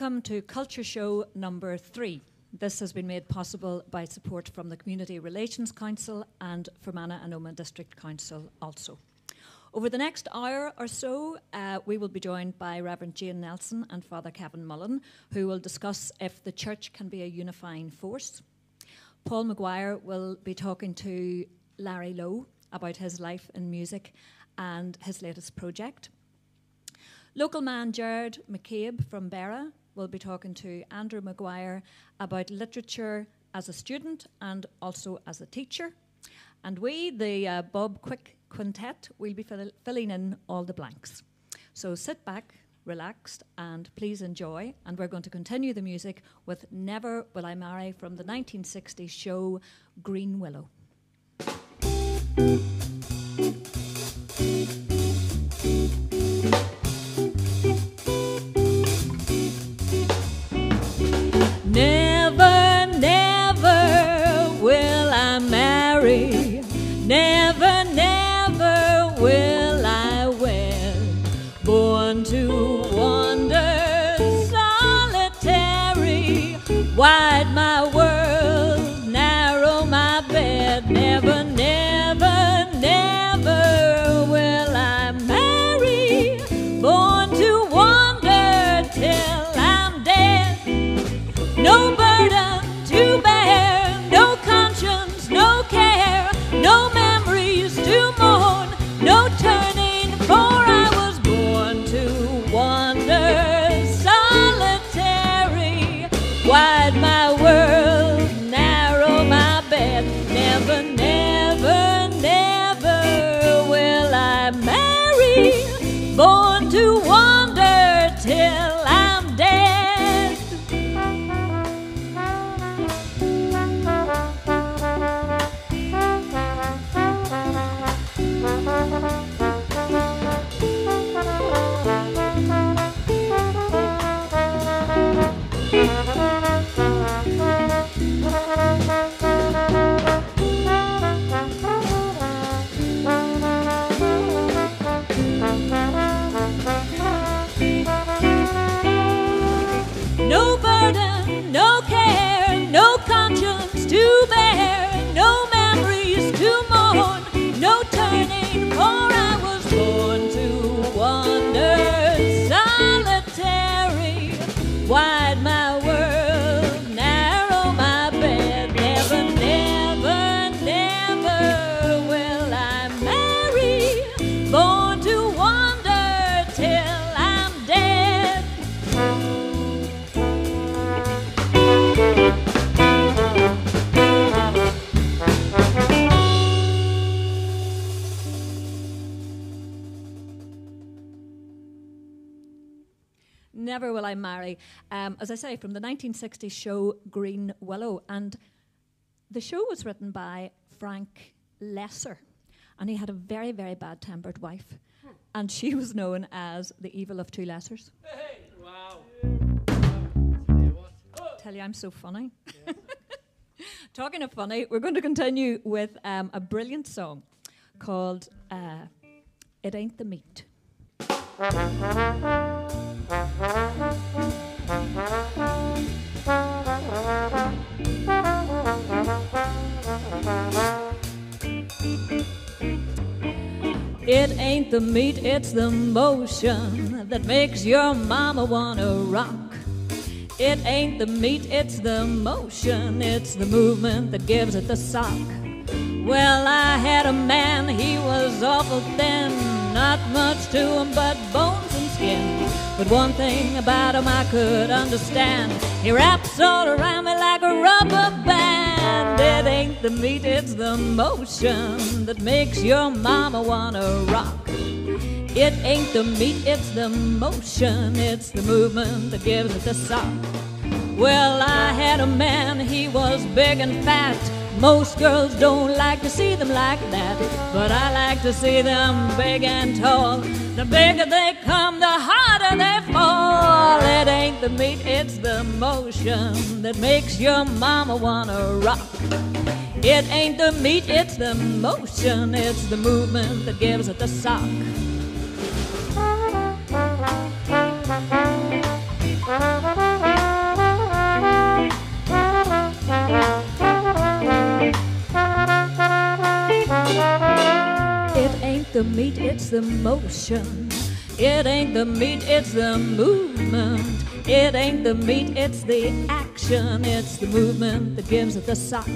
welcome to Culture Show number three. This has been made possible by support from the Community Relations Council and Fermanagh and Omagh District Council also. Over the next hour or so, uh, we will be joined by Reverend Jane Nelson and Father Kevin Mullan, who will discuss if the church can be a unifying force. Paul Maguire will be talking to Larry Lowe about his life in music and his latest project. Local man Gerard McCabe from Beragh will be talking to Andrew Maguire about literature as a student and also as a teacher. And we, the uh, Bob Quick Quintet, will be fill- filling in all the blanks. So sit back, relaxed, and please enjoy. And we're going to continue the music with Never Will I Marry from the 1960s show Greenwillow. Will Um, as I say, from the 1960s show Greenwillow. And the show was written by Frank Loesser. And he had a very, very bad tempered wife. And she was known as the evil of two lessers. Wow. Tell you, I'm so funny. Talking of funny, we're going to continue with um, a brilliant song called uh, It Ain't the Meat. It ain't the meat, it's the motion that makes your mama wanna rock. It ain't the meat, it's the motion, it's the movement that gives it the sock. Well, I had a man, he was awful thin, not much to him but bones and skin. But one thing about him I could understand, he wraps all around me like a rubber band. It ain't the meat, it's the motion that makes your mama wanna rock. It ain't the meat, it's the motion, it's the movement that gives it the sock. Well, I had a man, he was big and fat. Most girls don't like to see them like that, but I like to see them big and tall. The bigger they come, the harder fall, it ain't the meat, it's the motion that makes your mama wanna rock. It ain't the meat, it's the motion, it's the movement that gives it the sock. It ain't the meat, it's the motion it ain't the meat, it's the movement. It ain't the meat, it's the action. It's the movement that gives it the suck.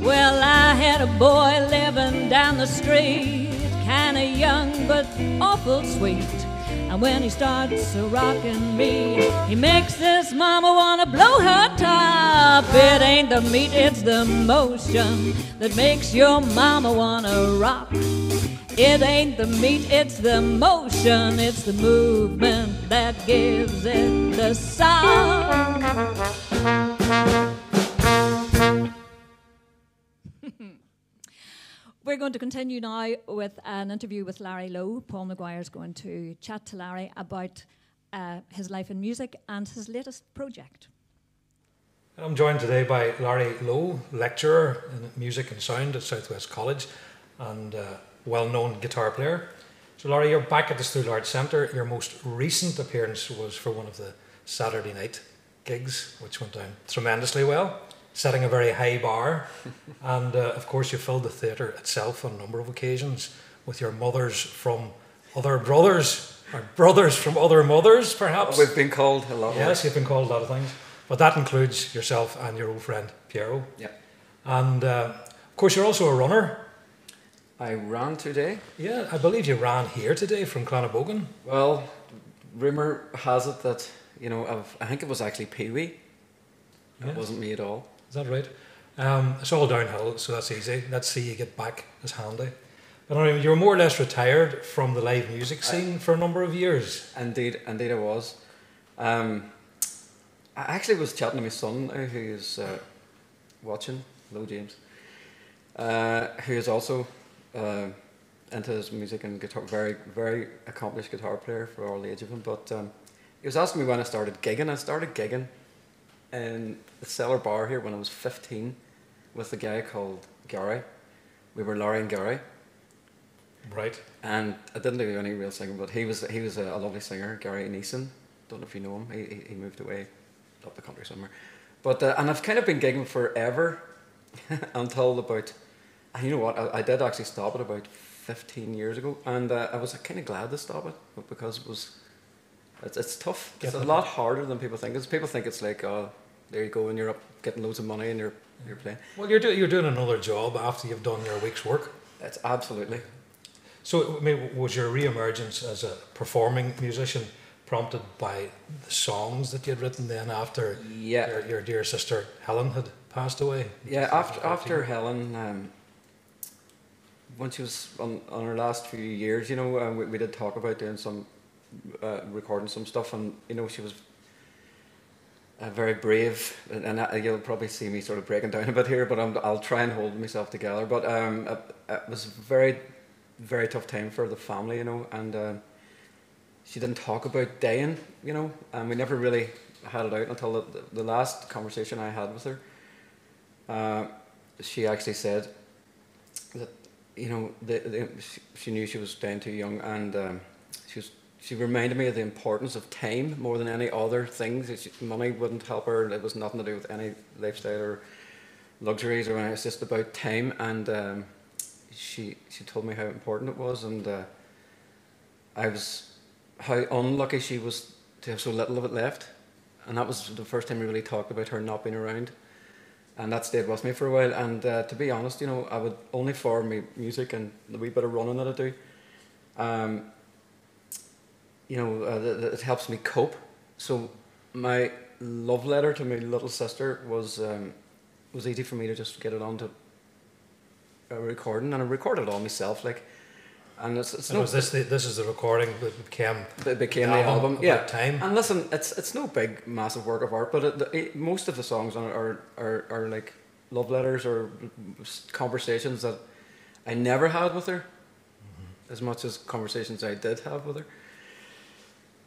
Well, I had a boy living down the street, kinda young but awful sweet. And when he starts rocking me, he makes this mama wanna blow her top. It ain't the meat, it's the motion that makes your mama wanna rock. It ain't the meat, it's the motion, it's the movement that gives it the sound. We're going to continue now with an interview with Larry Lowe. Paul Maguire is going to chat to Larry about uh, his life in music and his latest project. I'm joined today by Larry Lowe, lecturer in music and sound at Southwest College and uh, well known guitar player. So, Larry, you're back at the Strule Arts Centre. Your most recent appearance was for one of the Saturday night gigs, which went down tremendously well setting a very high bar. and uh, of course, you filled the theatre itself on a number of occasions with your mothers from other brothers, or brothers from other mothers, perhaps. We've been called a lot. Yes, you've been called a lot of things. But that includes yourself and your old friend Piero. Yeah. And uh, of course, you're also a runner. I ran today. Yeah, I believe you ran here today from Clanabogan. Well, rumour has it that, you know, I've, i think it was actually Pee Wee. It wasn't me at all. Is that right? Um, it's all downhill, so that's easy. Let's see you get back is handy. But I mean, you were more or less retired from the live music scene I, for a number of years. Indeed, indeed, I was. Um, I actually was chatting to my son, who is uh, watching. Hello, James. Uh, who is also uh, into his music and guitar, very, very accomplished guitar player for all the age of him. But um, he was asking me when I started gigging. I started gigging in the cellar bar here when I was 15 with a guy called Gary. We were Laurie and Gary. Right. And I didn't do any real singing, but he was he was a, a lovely singer, Gary Neeson. Don't know if you know him. He, he moved away up the country somewhere. But uh, and I've kind of been gigging forever until about. And you know what? I, I did actually stop it about 15 years ago, and uh, I was kind of glad to stop it because it was it's, it's tough. Get it's a lot harder than people think. Because people think it's like, oh, there you go, and you're up getting loads of money and you're you're playing. Well, you're do, you're doing another job after you've done your week's work. It's absolutely. So, I mean, was your re-emergence as a performing musician prompted by the songs that you had written then after yeah. your, your dear sister Helen had passed away? Yeah, after after Helen. Um, when she was on, on her last few years, you know, uh, we, we did talk about doing some uh, recording some stuff, and you know she was uh, very brave, and, and I, you'll probably see me sort of breaking down a bit here, but i will try and hold myself together. But um, it, it, was a very, very tough time for the family, you know, and uh, she didn't talk about dying, you know, and we never really had it out until the, the last conversation I had with her. Uh, she actually said you know, the, the, she, knew she was dying too young, and um, she was she reminded me of the importance of time more than any other things. Money wouldn't help her. It was nothing to do with any lifestyle or luxuries or anything. It's just about time. And um, she she told me how important it was, and uh, I was how unlucky she was to have so little of it left. And that was the first time we really talked about her not being around. And that stayed with me for a while. And uh, to be honest, you know, I would only for my music and the wee bit of running that I do. Um, you know, uh, it helps me cope. So my love letter to my little sister was um, was easy for me to just get it onto a recording, and I recorded it all myself, like. And it's, it's no, this the, this is the recording that became that became the album, album. yeah. Time and listen, it's it's no big massive work of art, but it, it, most of the songs on it are, are are like love letters or conversations that I never had with her, mm-hmm. as much as conversations I did have with her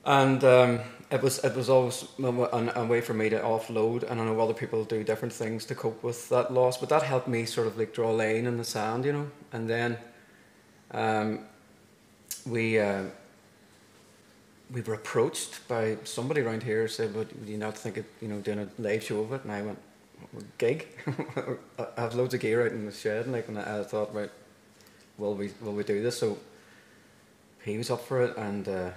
and um, it was it was always a, way for me to offload. And I know other people do different things to cope with that loss, but that helped me sort of like draw a line in the sand, you know. And then um, we uh, we were approached by somebody around here who said, "Would you not think of you know doing a live show of it?" And I went, "Gig? I have loads of gear out in the shed, and like, and I thought, right, will we will we do this? So he was up for it, and uh,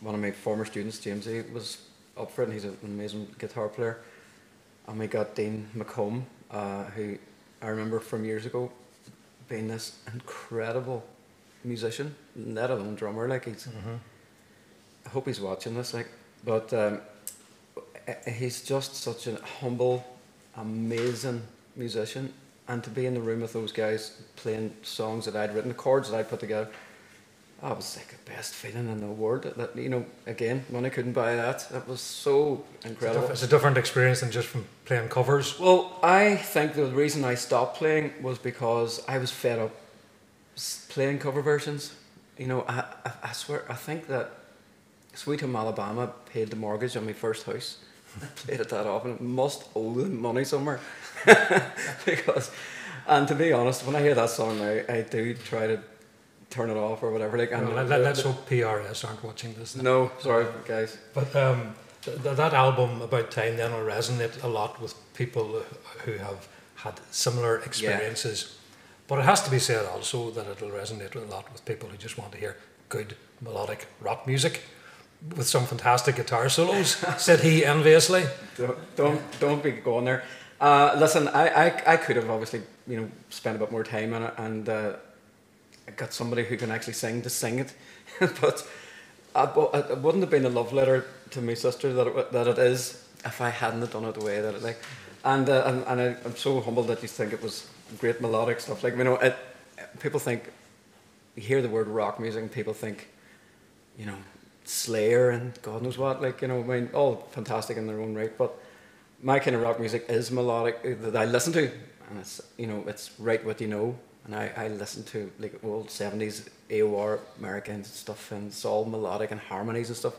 one of my former students, Jamesy, was up for it, and he's an amazing guitar player. And we got Dean McComb, uh, who I remember from years ago being this incredible musician, let alone drummer. Like he's, Mm-hmm. I hope he's watching this. Like, but um, he's just such a humble, amazing musician, and to be in the room with those guys playing songs that I'd written, the chords that I put together. That was like the best feeling in the world. That, that you know, again, money couldn't buy that. That was so It's a, incredible. diff- it's a different experience than just from playing covers. Well, I think the reason I stopped playing was because I was fed up playing cover versions. You know, I, I, I swear, I think that Sweet Home Alabama paid the mortgage on my first house. I played it that often. It must owe them money somewhere. because, and to be honest, when I hear that song now, I do try to turn it off or whatever. Like, and Well, let, us hope PRS aren't watching this. No, sorry, guys. But um, th- th- that album, About Time, then will resonate a lot with people who have had similar experiences. But it has to be said also that it'll resonate a lot with people who just want to hear good melodic rock music with some fantastic guitar solos, said he enviously. Don't don't, don't be going there. Uh, listen, I, I I could have obviously you know spent a bit more time on it and uh, I got somebody who can actually sing to sing it, but I, it wouldn't have been a love letter to my sister that it, that it is if I hadn't done it the way that it like, and uh, and, and I, I'm so humbled that you think it was great melodic stuff. Like you know, it, people think you hear the word rock music and people think, you know, Slayer and God knows what. Like you know, I mean, all fantastic in their own right, but my kind of rock music is melodic uh, that I listen to, and it's you know it's right what you know, and I, I listen to like old seventies AOR American stuff, and it's all melodic and harmonies and stuff.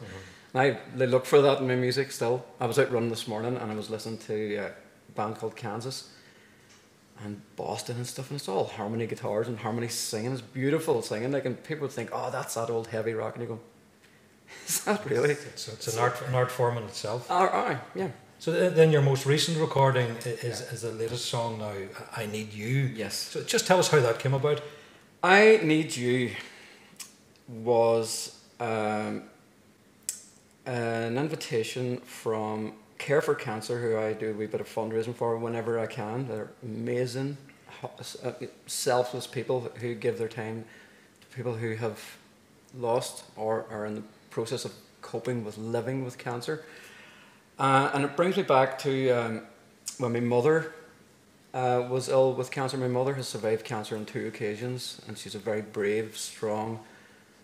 And I they look for that in my music still. I was out running this morning and I was listening to uh, a band called Kansas and Boston and stuff, and it's all harmony guitars and harmony singing. It's beautiful singing. Like, and people think, oh, that's that old heavy rock, and you go, is that really? It's, it's an, art, an art form in itself. Oh, aye, yeah. So then your most recent recording is, is the latest song now, I Need You. Yes. So just tell us how that came about. I Need You was um, an invitation from Care for Cancer, who I do a wee bit of fundraising for whenever I can. They're amazing, uh, selfless people who give their time to people who have lost or are in the process of coping with living with cancer. Uh, and it brings me back to um, when my mother uh, was ill with cancer. My mother has survived cancer on two occasions, and she's a very brave, strong,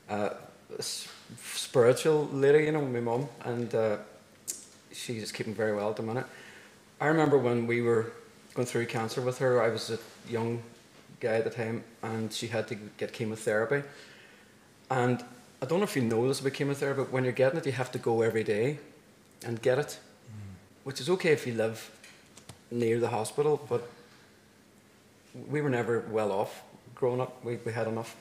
uh, spiritual lady, you know, my mum, and uh, she's keeping very well at the minute. I remember when we were going through cancer with her, I was a young guy at the time, and she had to get chemotherapy. And I don't know if you know this about chemotherapy, but when you're getting it, you have to go every day and get it, which is okay if you live near the hospital, but we were never well off growing up. We, we had enough.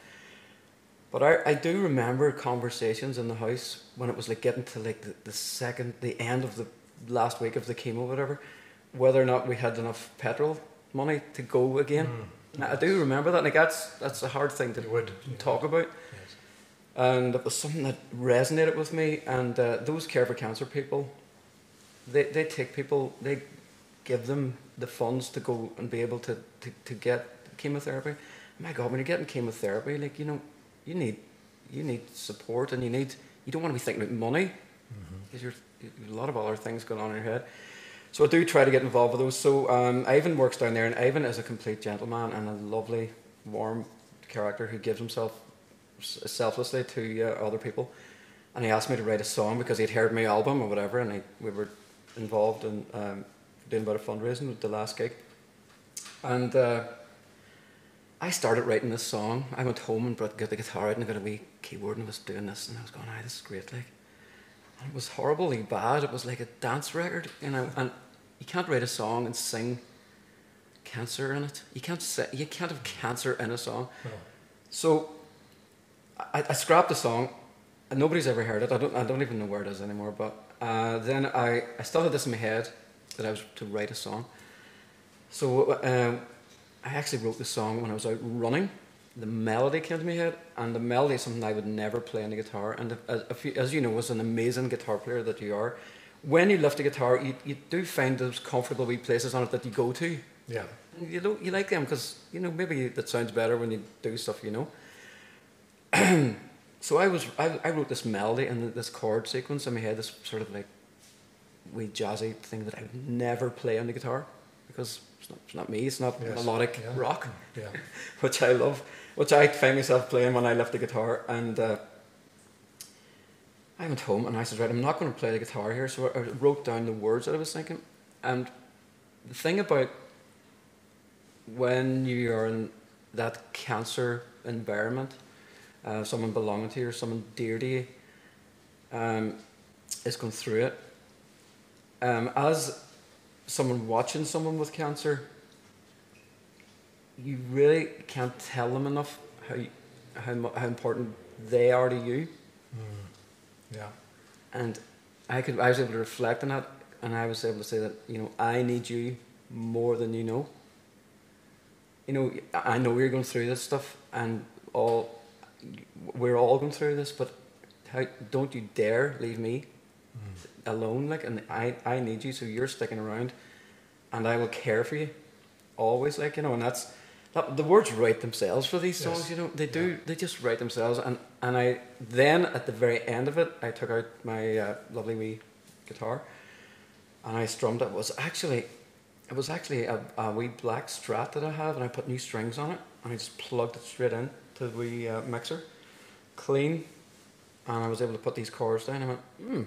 But I, I do remember conversations in the house when it was like getting to like the, the second, the end of the last week of the chemo, whatever, whether or not we had enough petrol money to go again. Mm. And I do remember that. Like that's that's a hard thing to would. talk about. And it was something that resonated with me. And uh, those care for cancer people, they they take people, they give them the funds to go and be able to to, to get chemotherapy. My God, when you're getting chemotherapy, like you know, you need you need support, and you need you don't want to be thinking about money because you're you've a lot of other things going on in your head. So I do try to get involved with those. So um, Ivan works down there, and Ivan is a complete gentleman and a lovely, warm character who gives himself selflessly to uh, other people. And he asked me to write a song because he'd heard my album or whatever, and he, we were involved in um, doing a bit of fundraising with the last gig. And uh, I started writing this song. I went home and brought got the guitar out and I got a wee keyboard and was doing this, and I was going, "Aye, this is great!" Like, and it was horribly bad. It was like a dance record, you know. And you can't write a song and sing cancer in it. You can't say, you can't have cancer in a song. No. So I, I scrapped the song, and nobody's ever heard it. I don't, I don't even know where it is anymore. But uh, then I, I still had this in my head that I was to write a song. So um, I actually wrote the song when I was out running the melody came to my head, and the melody is something I would never play on the guitar. And if, if you, as you know, as an amazing guitar player that you are, when you lift a guitar, you, you do find those comfortable wee places on it that you go to. Yeah. You don't, you like them because you know maybe that sounds better when you do stuff you know. so I was I, I wrote this melody and this chord sequence and we had this sort of like wee jazzy thing that I would never play on the guitar because it's not, it's not me, it's not Yes. melodic Yeah. rock Yeah. which I love, which I find myself playing when I lift the guitar. And uh, I went home and I said, right, I'm not going to play the guitar here. So I wrote down the words that I was thinking. And the thing about when you are in that cancer environment, uh, someone belonging to you or someone dear to you um, is going through it. Um, as someone watching someone with cancer, you really can't tell them enough how you- how how important they are to you. Yeah. And I could I was able to reflect on that, and I was able to say that you know I need you more than you know. You know I I know you're going through this stuff, and all we're all going through this, but how, don't you dare leave me alone. Like, and I I need you, so you're sticking around, and I will care for you, always. Like you know, and that's that, the words write themselves for these songs. Yes. You know, they do. Yeah. They just write themselves, and and I then at the very end of it, I took out my uh, lovely wee guitar, and I strummed it. It was actually, it was actually a, a wee black Strat that I have, and I put new strings on it, and I just plugged it straight in to the wee uh, mixer, clean, and I was able to put these chords down. I went, hmm,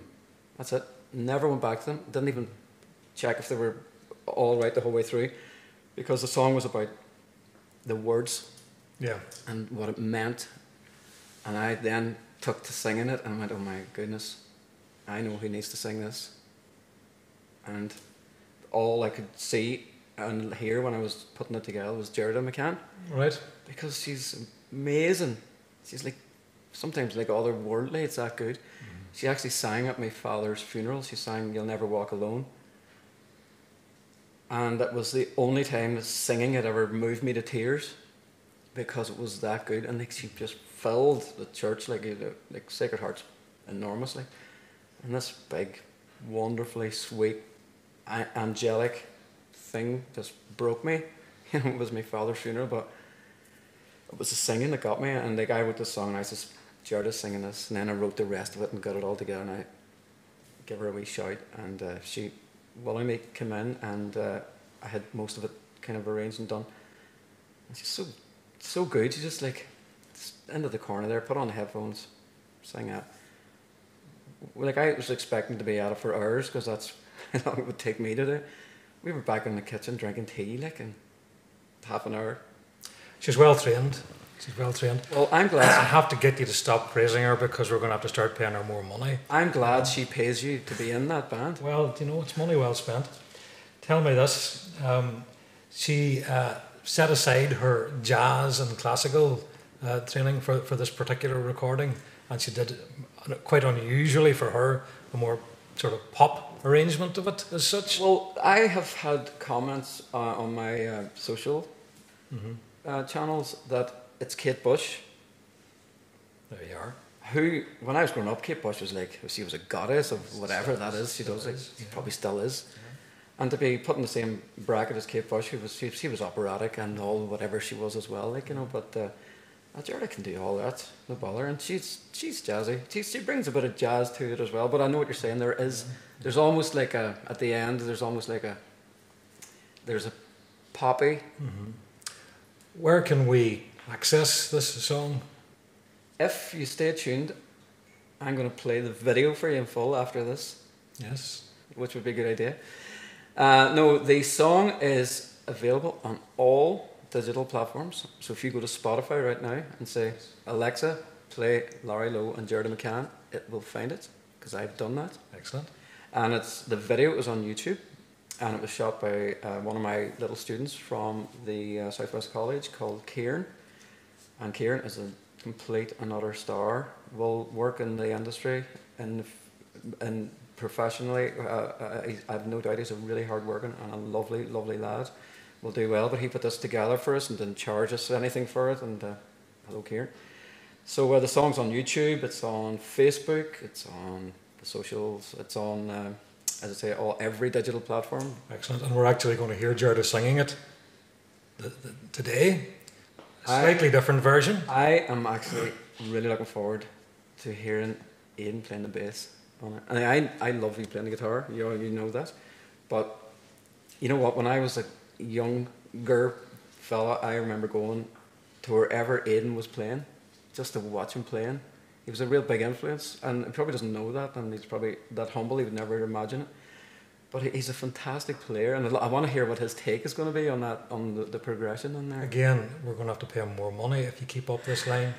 that's it. Never went back to them. Didn't even check if they were all right the whole way through, because the song was about the words Yeah. and what it meant. And I then took to singing it and went, oh my goodness, I know who needs to sing this. And all I could see and hear when I was putting it together was Gerda McCann Right. because she's amazing. She's like sometimes like otherworldly. It's that good. Mm-hmm. She actually sang at my father's funeral. She sang "You'll Never Walk Alone," and that was the only time that singing had ever moved me to tears because it was that good. And like she just filled the church like you know, like Sacred Hearts enormously, and this big, wonderfully sweet, angelic thing just broke me. You know, it was my father's funeral, but it was the singing that got me. And like I wrote the song, and I just Gerda's singing this, and then I wrote the rest of it and got it all together. And I gave her a wee shout, and uh, she willingly came in, and uh, I had most of it kind of arranged and done. And she's so so good. She's just like into the corner there, put on the headphones, sing it. Like I was expecting to be at it for hours because that's how long it would take me to do. We were back in the kitchen drinking tea, like in half an hour. She's well trained. She's well trained. Well, I'm glad. I have to get you to stop praising her because we're going to have to start paying her more money. I'm glad she pays you to be in that band. Well, you know, it's money well spent. Tell me this. Um, she uh, set aside her jazz and classical uh, training for, for this particular recording, and she did, quite unusually for her, a more sort of pop arrangement of it as such. Well, I have had comments uh, on my uh, social uh, channels that it's Kate Bush, There you are. who, when I was growing up, Kate Bush was like, she was a goddess of whatever that is. She does, like, yeah. probably still is. And to be put in the same bracket as Kate Bush, who was she, she was operatic and all whatever she was as well, like you know. But uh, uh, Gerda can do all that, no bother, and she's she's jazzy. She she brings a bit of jazz to it as well. But I know what you're saying. There is there's almost like a at the end. There's almost like a there's a poppy. Where can we access this song? If you stay tuned, I'm going to play the video for you in full after this. Yes. which would be a good idea. Uh, no, the song is available on all digital platforms. So if you go to Spotify right now and say, Alexa, play Larry Lowe and Gerda McCann, it will find it because I've done that. Excellent. And it's the video is on YouTube, and it was shot by uh, one of my little students from the uh, Southwest College called Kieran. And Kieran is a complete another star. Will work in the industry and and professionally. Uh, uh, I've no doubt he's a really hard working and a lovely, lovely lad. Will do well. But he put this together for us and didn't charge us anything for it. And uh, hello, Kieran. So uh, the song's on YouTube, it's on Facebook, it's on the socials, it's on, uh, as I say, all every digital platform. Excellent. And we're actually going to hear Gerda singing it the, the, today. A I- slightly different version. I am actually really looking forward to hearing Aidan playing the bass on it. And I, I love you playing the guitar, you, you know that. But you know what, when I was a younger fella, I remember going to wherever Aidan was playing, just to watch him playing. He was a real big influence, and he probably doesn't know that, and he's probably that humble, he would never imagine it. But he's a fantastic player, and I want to hear what his take is going to be on that, on the, the progression in there. Again, we're going to have to pay him more money if you keep up this line.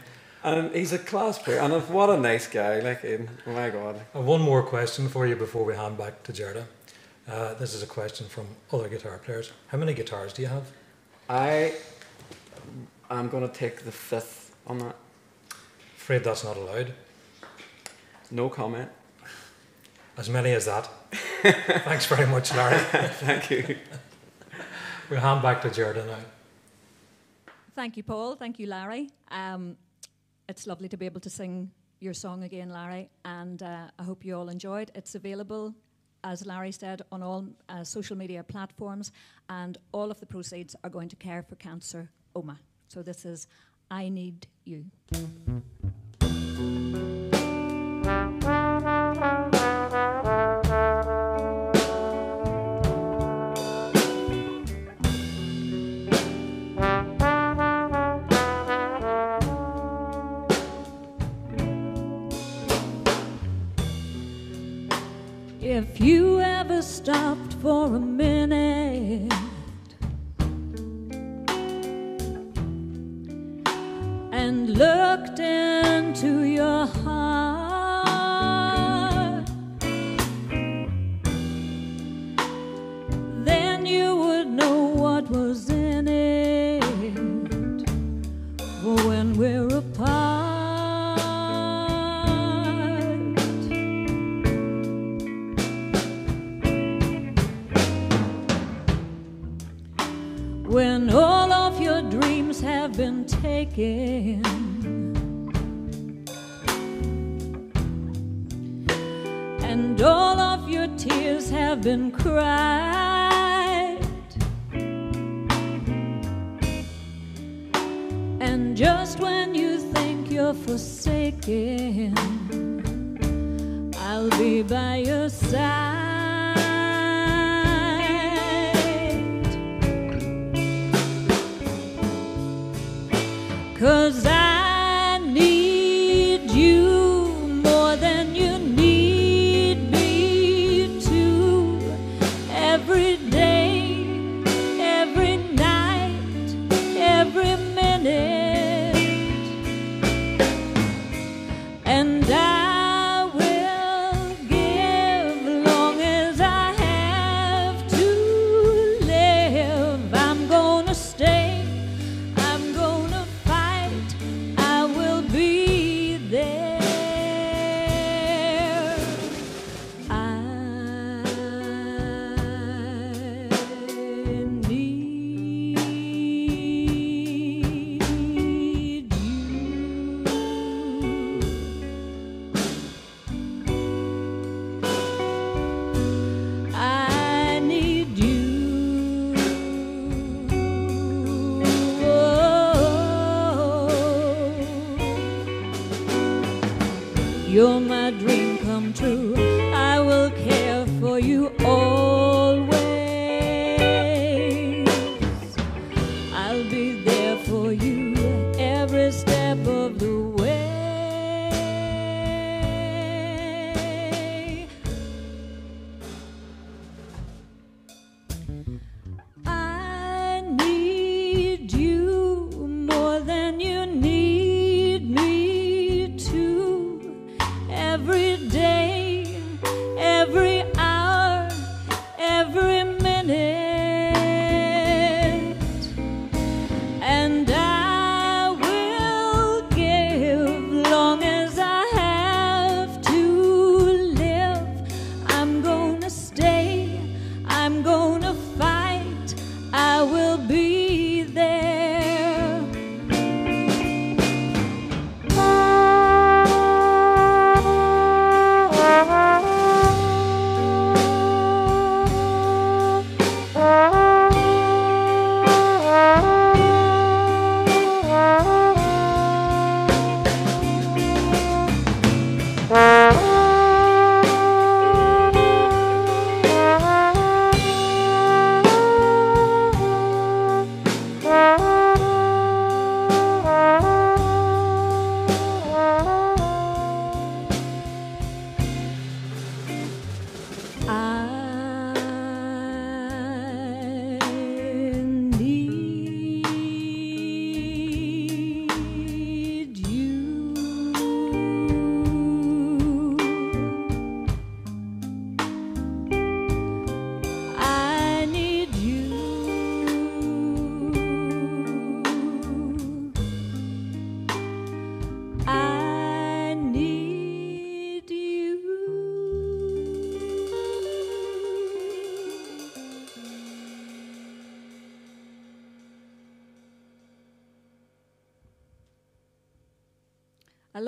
And he's a class player, and what a nice guy, like Aidan. Oh my God. Have one more question for you before we hand back to Gerda. Uh, this is a question from other guitar players. How many guitars do you have? I I am going to take the fifth on that. Afraid that's not allowed. No comment. As many as that. Thanks very much, Larry. Thank you. We'll hand back to Gerda now. Thank you, Paul. Thank you, Larry. Um, it's lovely to be able to sing your song again, Larry, and uh, I hope you all enjoyed. It's available, as Larry said, on all uh, social media platforms, and all of the proceeds are going to Care for Cancer Omagh. So this is I Need You. If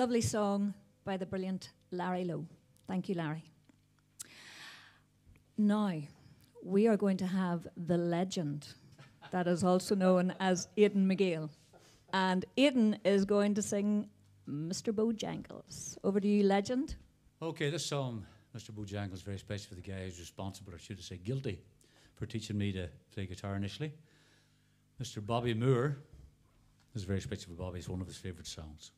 lovely song by the brilliant Larry Lowe. Thank you, Larry. Now, we are going to have the legend that is also known as Aidan McGale. And Aidan is going to sing Mr. Bojangles. Over to you, legend. Okay, this song, Mr. Bojangles, is very special for the guy who's responsible, or should I say guilty, for teaching me to play guitar initially. Mr. Bobby Moore is very special for Bobby. It's one of his favourite songs.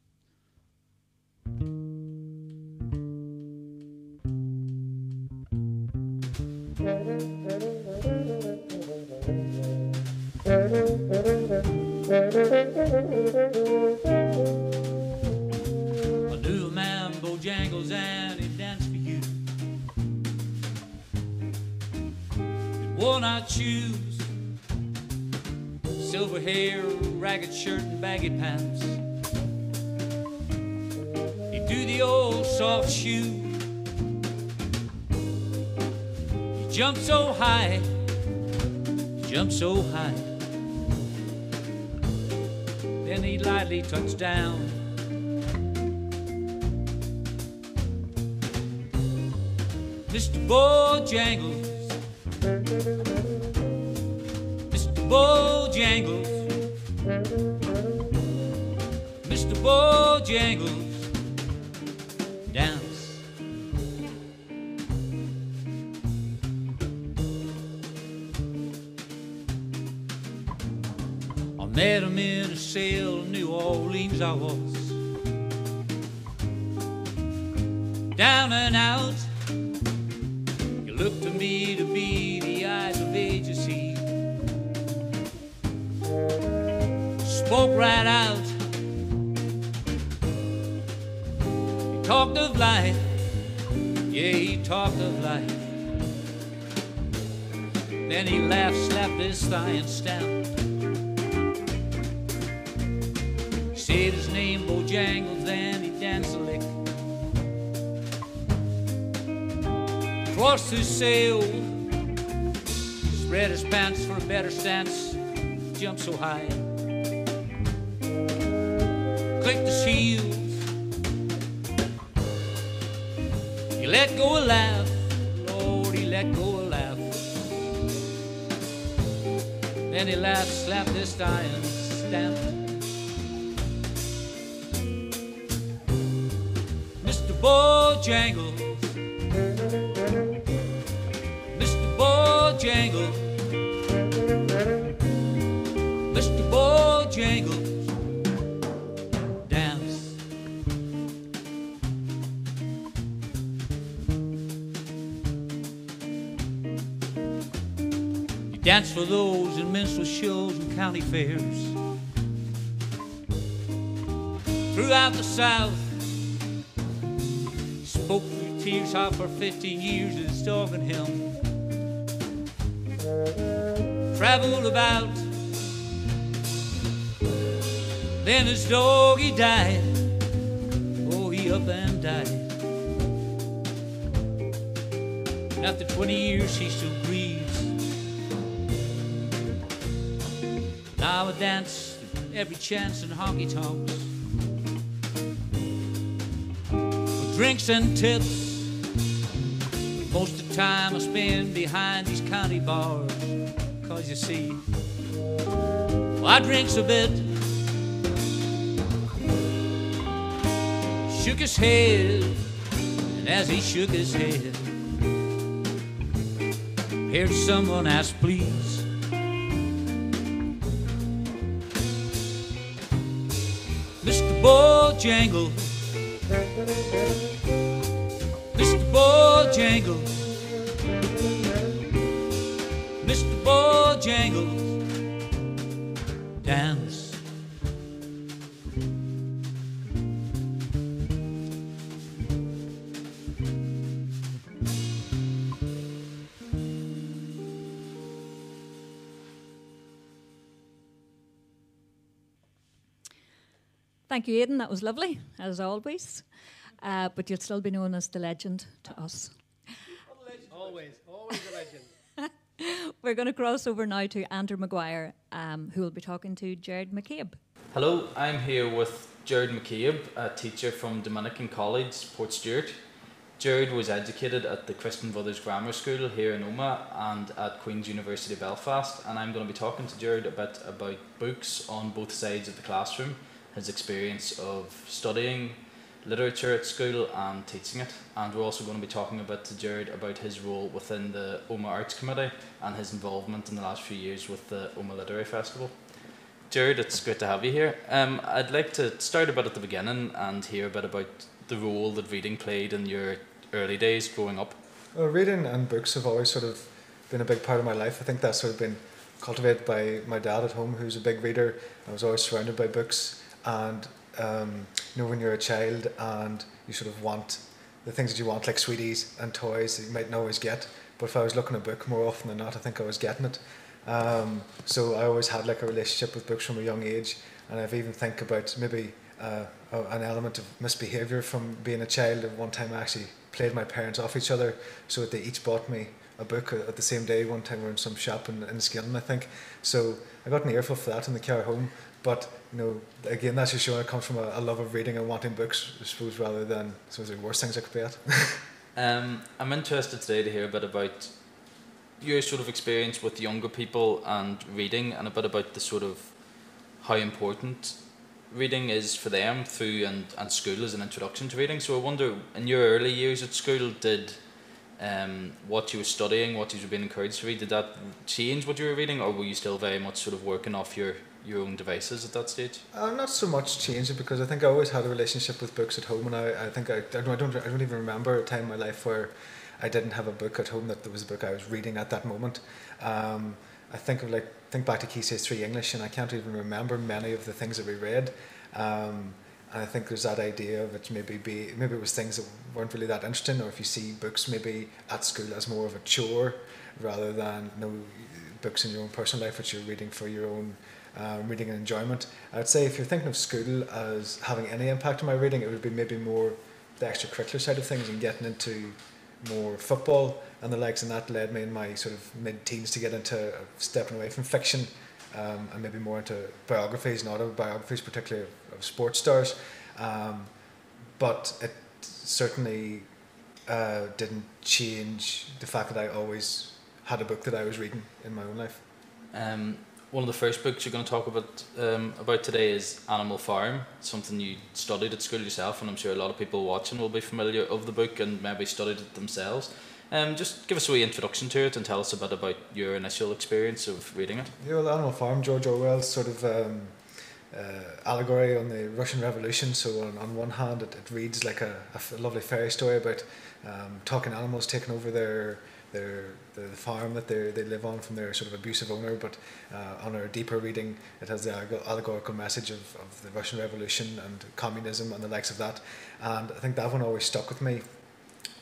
Shoes, silver hair, ragged shirt, and baggy pants. Soft shoe. He jumped so high, jumped so high. Then he lightly touched down. Mr. Bojangles. Mr. Bojangles. Mr. Bojangles. Orleans, I county. Throughout the South, spoke through tears hot for 50 years dogging him. Traveled about, then his dog he died. Oh, he up and died. And after 20 years, he still grieves. I dance every chance in honky tonks. drinks and tips. Most of the time I spend behind these county bars. Cause you see, well, I drinks a bit. Shook his head, and as he shook his head, heard someone ask, please. Mr. Bojangles. Mr. Bojangles, Thank you, Aidan. That was lovely, as always. Uh, but you'll still be known as the legend to us. Always, always a legend. We're going to cross over now to Andrew Maguire, um, who will be talking to Gerard McCabe. Hello, I'm here with Gerard McCabe, a teacher from Dominican College, Portstewart. Gerard was educated at the Christian Brothers Grammar School here in Omagh and at Queen's University Belfast. And I'm going to be talking to Gerard a bit about books on both sides of the classroom, his experience of studying literature at school and teaching it. And we're also going to be talking a bit to Gerard about his role within the Omagh Arts Committee and his involvement in the last few years with the Omagh Literary Festival. Gerard, it's great to have you here. Um, I'd like to start a bit at the beginning and hear a bit about the role that reading played in your early days growing up? Well, reading and books have always sort of been a big part of my life. I think that's sort of been cultivated by my dad at home, who's a big reader. I was always surrounded by books, and um, you know when you're a child and you sort of want the things that you want, like sweeties and toys that you might not always get. But if I was looking at a book more often than not, I think I was getting it. Um, so I always had like a relationship with books from a young age, and I've even think about maybe uh, an element of misbehaviour from being a child. At one time, I actually played my parents off each other so that they each bought me a book at the same day. One time we were in some shop in, in Skilling, I think. So I got an earful for that in the car home. But you know, again, that's just showing it comes from a, a, love of reading and wanting books, I suppose, rather than some of the worst things I could be at. um, I'm interested today to hear a bit about your sort of experience with younger people and reading, and a bit about the sort of how important reading is for them through and, and school as an introduction to reading. So I wonder, in your early years at school, did um, what you were studying, what you were being encouraged to read, did that change what you were reading, or were you still very much sort of working off your, your own devices at that stage? Uh, not so much changing because I think I always had a relationship with books at home, and I, I think I, I, don't, I don't I don't even remember a time in my life where I didn't have a book at home that there was a book I was reading at that moment. Um, I think of like think back to Key Stage Three English, and I can't even remember many of the things that we read. Um, and I think there's that idea of it maybe be maybe it was things that weren't really that interesting, or if you see books maybe at school as more of a chore rather than you know, books in your own personal life which you're reading for your own um, reading and enjoyment. I'd say if you're thinking of school as having any impact on my reading, it would be maybe more the extracurricular side of things and getting into more football and the likes, and that led me in my sort of mid teens to get into stepping away from fiction um, and maybe more into biographies and autobiographies, particularly of, of sports stars. Um, but it certainly uh, didn't change the fact that I always had a book that I was reading in my own life. Um, one of the first books you're going to talk about um, about today is Animal Farm, something you studied at school yourself, and I'm sure a lot of people watching will be familiar of the book and maybe studied it themselves. Um, just give us a wee introduction to it and tell us a bit about your initial experience of reading it. Yeah, well, Animal Farm, George Orwell's sort of um, uh, allegory on the Russian Revolution. So on, on one hand, it, it reads like a, a lovely fairy story about um, talking animals taking over their their the farm that they they live on from their sort of abusive owner. But uh, on a deeper reading, it has the allegorical message of, of the Russian Revolution and communism and the likes of that. And I think that one always stuck with me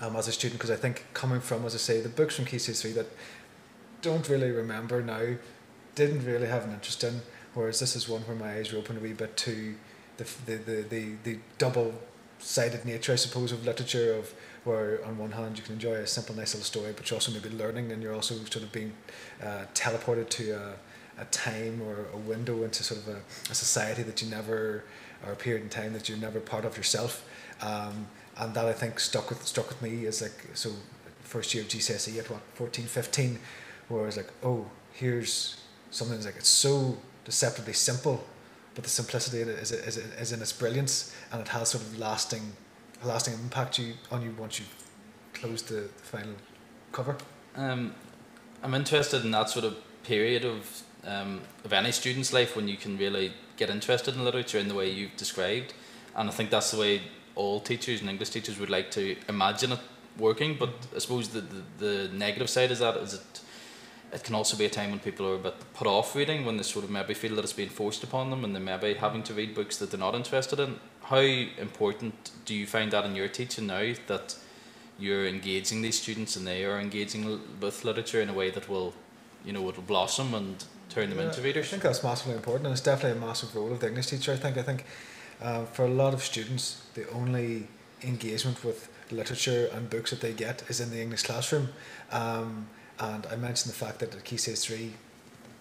um, as a student because I think coming from, as I say, the books from Key Stage 3 that don't really remember now, didn't really have an interest in, whereas this is one where my eyes were open a wee bit to the, the, the, the, the double sided nature, I suppose, of literature of where on one hand you can enjoy a simple, nice little story, but you're also maybe learning and you're also sort of being uh, teleported to a, a time or a window into sort of a, a society that you never, or a period in time that you're never part of yourself. Um, and that I think stuck with stuck with me is like so first year of GCSE at what 14 15 where I was like oh here's something that's like it's so deceptively simple but the simplicity is, is, is in its brilliance and it has sort of lasting lasting impact you on you once you've closed the, the final cover um, I'm interested in that sort of period of um, of any student's life when you can really get interested in literature in the way you've described and I think that's the way all teachers and English teachers would like to imagine it working. But I suppose the, the, the negative side is that is it it can also be a time when people are a bit put off reading when they sort of maybe feel that it's being forced upon them and they may be having to read books that they're not interested in. How important do you find that in your teaching now that you're engaging these students and they are engaging with literature in a way that will, you know, will blossom and turn them yeah, into readers? I think that's massively important and it's definitely a massive role of the English teacher. I think I think uh, for a lot of students, the only engagement with literature and books that they get is in the English classroom. Um, and I mentioned the fact that at Key Stage 3,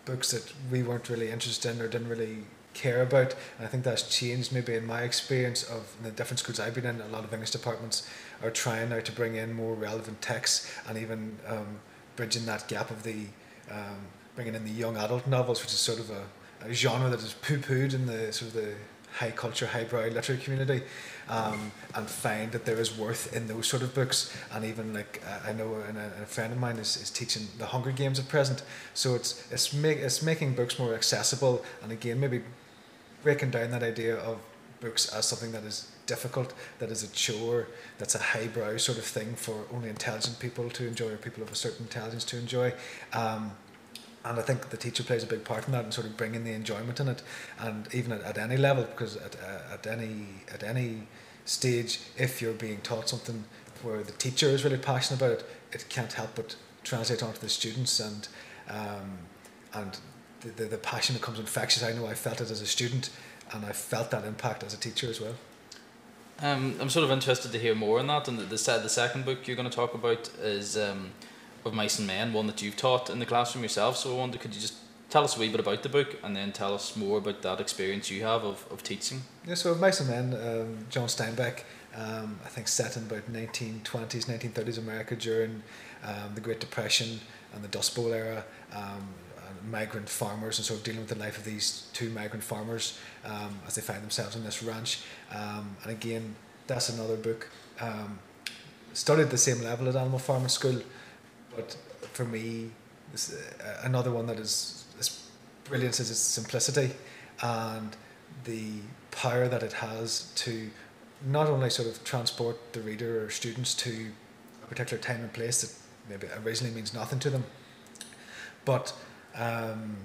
books that we weren't really interested in or didn't really care about. And I think that's changed maybe in my experience of the different schools I've been in. A lot of English departments are trying now to bring in more relevant texts and even um, bridging that gap of the um, bringing in the young adult novels, which is sort of a, a genre that is poo-pooed in the sort of the high culture, highbrow literary community, um, and find that there is worth in those sort of books. And even like I know, a, a friend of mine is, is teaching the Hunger Games at present, so it's it's make it's making books more accessible, and again maybe breaking down that idea of books as something that is difficult, that is a chore, that's a highbrow sort of thing for only intelligent people to enjoy or people of a certain intelligence to enjoy. Um, and I think the teacher plays a big part in that and sort of bringing the enjoyment in it, and even at, at any level, because at, uh, at any at any stage, if you're being taught something where the teacher is really passionate about it, it can't help but translate onto the students and um, and the, the, the passion becomes infectious. I know I felt it as a student, and I felt that impact as a teacher as well. Um, I'm sort of interested to hear more on that. And the, the, the second book you're going to talk about is um, of Mice and Men, one that you've taught in the classroom yourself. So I wonder, could you just tell us a wee bit about the book and then tell us more about that experience you have of, of teaching? Yeah, so Mice and Men, um, John Steinbeck, um, I think set in about 1920s, 1930s America during um, the Great Depression and the Dust Bowl era. Um, migrant farmers and sort of dealing with the life of these two migrant farmers um, as they find themselves on this ranch. Um, and again, that's another book. Um, studied the same level at Animal Farming School, but for me, uh, another one that is as brilliant as its simplicity and the power that it has to not only sort of transport the reader or students to a particular time and place that maybe originally means nothing to them, but um,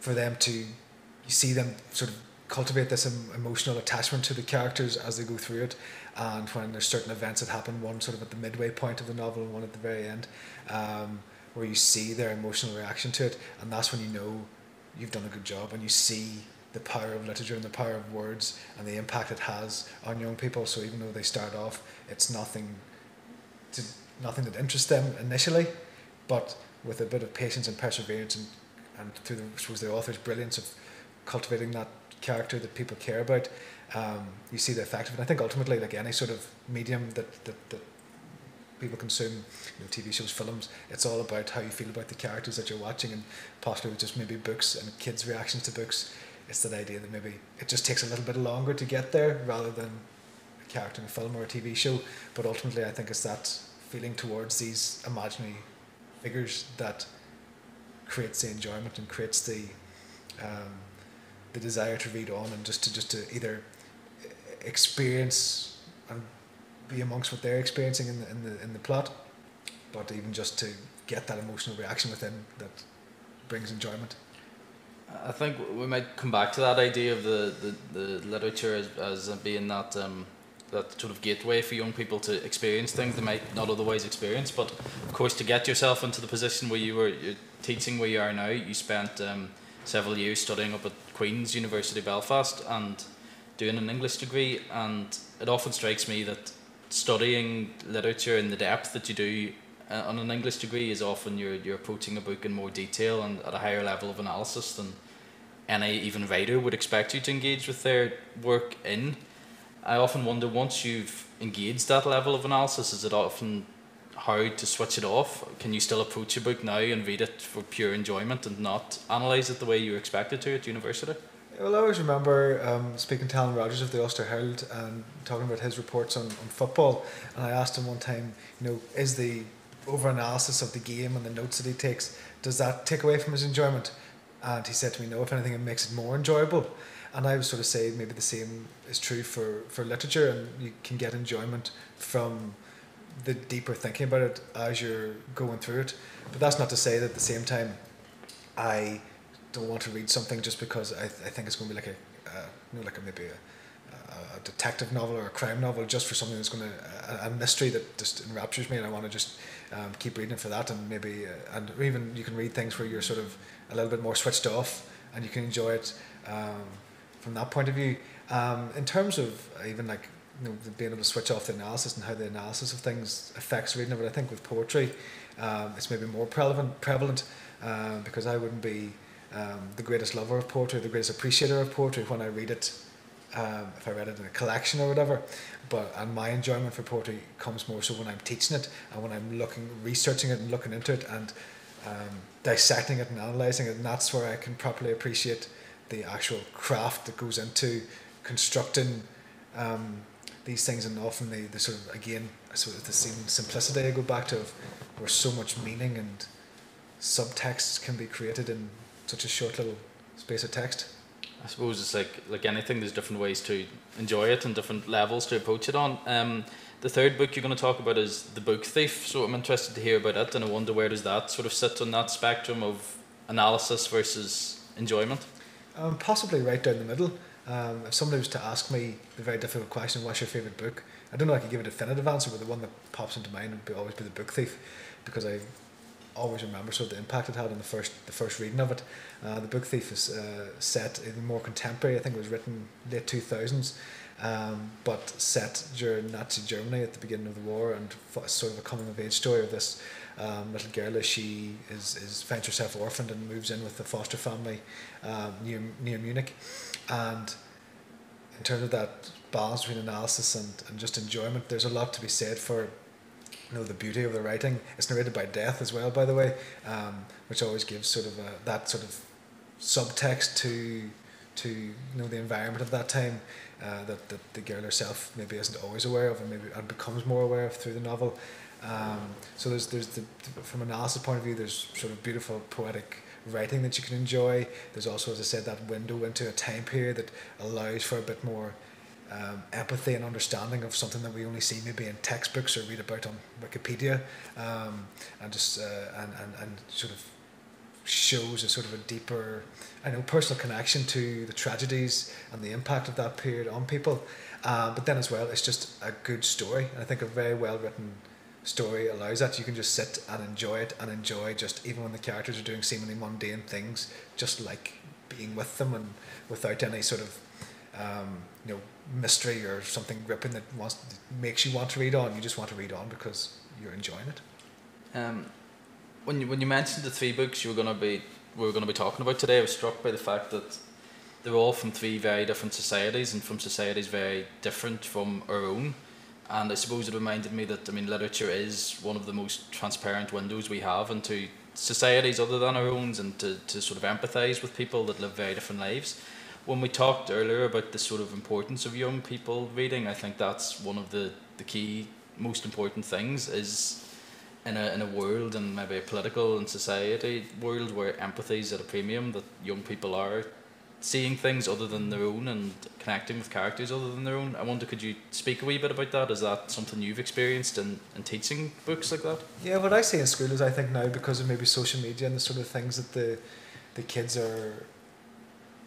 for them to you see them sort of cultivate this emotional attachment to the characters as they go through it. And when there's certain events that happen one sort of at the midway point of the novel and one at the very end um, where you see their emotional reaction to it. And that's when you know you've done a good job and you see the power of literature and the power of words and the impact it has on young people. So even though they start off it's nothing to, nothing that interests them initially but with a bit of patience and perseverance and, and through the, suppose the author's brilliance of cultivating that character that people care about, um, you see the effect of it. I think ultimately, like any sort of medium that, that, that people consume, you know, TV shows, films, it's all about how you feel about the characters that you're watching and possibly just maybe books and kids' reactions to books. It's that idea that maybe it just takes a little bit longer to get there rather than a character in a film or a TV show. But ultimately, I think it's that feeling towards these imaginary figures that creates the enjoyment and creates the um, the desire to read on and just to just to either experience and be amongst what they're experiencing in the, in the in the plot, but even just to get that emotional reaction within that brings enjoyment. I think we might come back to that idea of the, the, the literature as, as being that um, that sort of gateway for young people to experience things they might not otherwise experience. But of course, to get yourself into the position where you were teaching where you are now, you spent um, several years studying up at Queen's University Belfast and doing an English degree. And it often strikes me that studying literature in the depth that you do uh, on an English degree is often you're, you're approaching a book in more detail and at a higher level of analysis than any even writer would expect you to engage with their work in. I often wonder once you've engaged that level of analysis, is it often hard to switch it off? Can you still approach a book now and read it for pure enjoyment and not analyse it the way you expected to at university? Well, I always remember um, speaking to Alan Rogers of the Ulster Herald and talking about his reports on, on football. And I asked him one time, you know, is the over analysis of the game and the notes that he takes, does that take away from his enjoyment? And he said to me, no, if anything, it makes it more enjoyable. And I would sort of say maybe the same is true for, for literature, and you can get enjoyment from the deeper thinking about it as you're going through it. But that's not to say that at the same time, I don't want to read something just because I, th- I think it's going to be like a, uh, you know, like a, maybe a, a, detective novel or a crime novel, just for something that's going to a, a mystery that just enraptures me, and I want to just um, keep reading for that, and maybe uh, and even you can read things where you're sort of a little bit more switched off, and you can enjoy it. Um, from that point of view. Um, in terms of even like you know, being able to switch off the analysis and how the analysis of things affects reading of it, I think with poetry, um, it's maybe more prevalent, prevalent uh, because I wouldn't be um, the greatest lover of poetry, the greatest appreciator of poetry when I read it, um, if I read it in a collection or whatever. But and my enjoyment for poetry comes more so when I'm teaching it and when I'm looking, researching it and looking into it and um, dissecting it and analysing it. And that's where I can properly appreciate the actual craft that goes into constructing um, these things and often the, the sort of again sort of the same simplicity I go back to of where so much meaning and subtext can be created in such a short little space of text. I suppose it's like like anything. There's different ways to enjoy it and different levels to approach it on. Um, the third book you're going to talk about is The Book Thief. So I'm interested to hear about it, and I wonder where does that sort of sit on that spectrum of analysis versus enjoyment. Um, possibly right down the middle. Um, if somebody was to ask me the very difficult question, "What's your favorite book?" I don't know. I could give a definitive answer, but the one that pops into mind would be, always be The Book Thief, because I always remember sort of the impact it had on the first the first reading of it. Uh, the Book Thief is uh, set in more contemporary. I think it was written late two thousands, um, but set during Nazi Germany at the beginning of the war, and sort of a coming of age story of this um, little girl as she is, is finds herself orphaned and moves in with the foster family um, near near Munich, and in terms of that balance between analysis and, and just enjoyment, there's a lot to be said for you know the beauty of the writing. It's narrated by Death as well, by the way, um, which always gives sort of a, that sort of subtext to to you know the environment of that time uh, that, that the girl herself maybe isn't always aware of and maybe and becomes more aware of through the novel. Um, so there's there's the, from an analysis point of view, there's sort of beautiful poetic writing that you can enjoy. There's also, as I said, that window into a time period that allows for a bit more um, empathy and understanding of something that we only see maybe in textbooks or read about on Wikipedia, um, and just uh, and, and and sort of shows a sort of a deeper, I know, personal connection to the tragedies and the impact of that period on people. Um, but then as well, it's just a good story. And I think a very well written story allows that. You can just sit and enjoy it and enjoy just even when the characters are doing seemingly mundane things, just like being with them and without any sort of um, you know mystery or something gripping that wants that makes you want to read on. You just want to read on because you're enjoying it. Um, when you when you mentioned the three books you were gonna be we were gonna be talking about today, I was struck by the fact that they're all from three very different societies and from societies very different from our own. And I suppose it reminded me that I mean literature is one of the most transparent windows we have into societies other than our own and to, to sort of empathise with people that live very different lives. When we talked earlier about the sort of importance of young people reading, I think that's one of the, the key, most important things is in a, in a world and maybe a political and society world where empathy is at a premium, that young people are seeing things other than their own and connecting with characters other than their own. I wonder, could you speak a wee bit about that? Is that something you've experienced in, in teaching books like that? Yeah, what I see in school is I think now because of maybe social media and the sort of things that the the kids are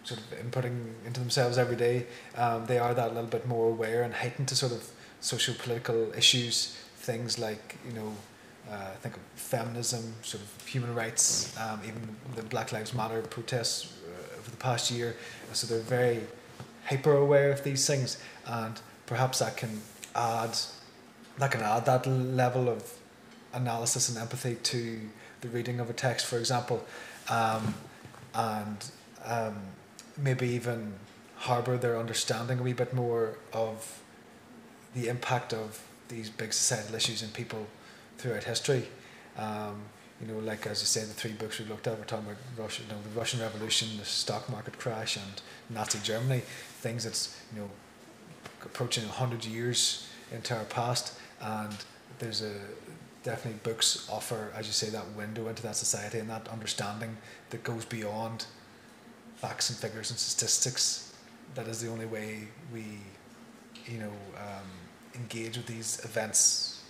sort of inputting into themselves every day, um, they are that little bit more aware and heightened to sort of social political issues, things like you know, uh, think of feminism, sort of human rights, um, even the Black Lives Matter protests past year. So they're very hyper aware of these things, and perhaps that can add that can add that level of analysis and empathy to the reading of a text, for example, um, and um, maybe even harbour their understanding a wee bit more of the impact of these big societal issues in people throughout history. Um, you know, like as you say, the three books we looked at, we're talking about Russia, you know, the Russian Revolution, the stock market crash, and Nazi Germany. Things that's you know approaching hundred years into our past, and there's a definitely books offer, as you say, that window into that society and that understanding that goes beyond facts and figures and statistics. That is the only way we, you know, um, engage with these events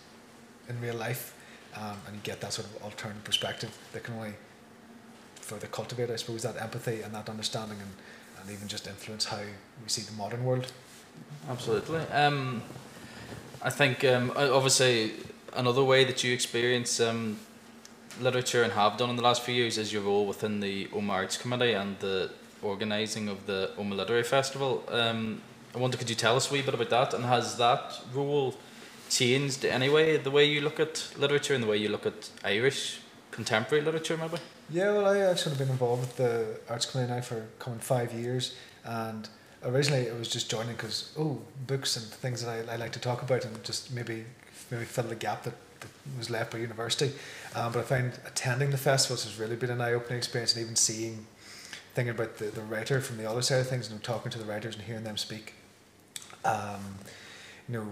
in real life, um, and you get that sort of alternative perspective that can only further cultivate, I suppose, that empathy and that understanding, and, and even just influence how we see the modern world. Absolutely. Um, I think um, obviously another way that you experience um, literature and have done in the last few years is your role within the Omagh Arts Committee and the organising of the Omagh Literary Festival. Um, I wonder, could you tell us a wee bit about that? And has that role changed anyway, the way you look at literature and the way you look at Irish contemporary literature, maybe? Yeah, well, I, I've sort of been involved with the Arts Committee now for coming five years, and originally it was just joining because oh, books and things that I, I like to talk about, and just maybe maybe fill the gap that, that was left by university. Um, but I find attending the festivals has really been an eye-opening experience, and even seeing, thinking about the, the writer from the other side of things, and talking to the writers and hearing them speak. Um, you know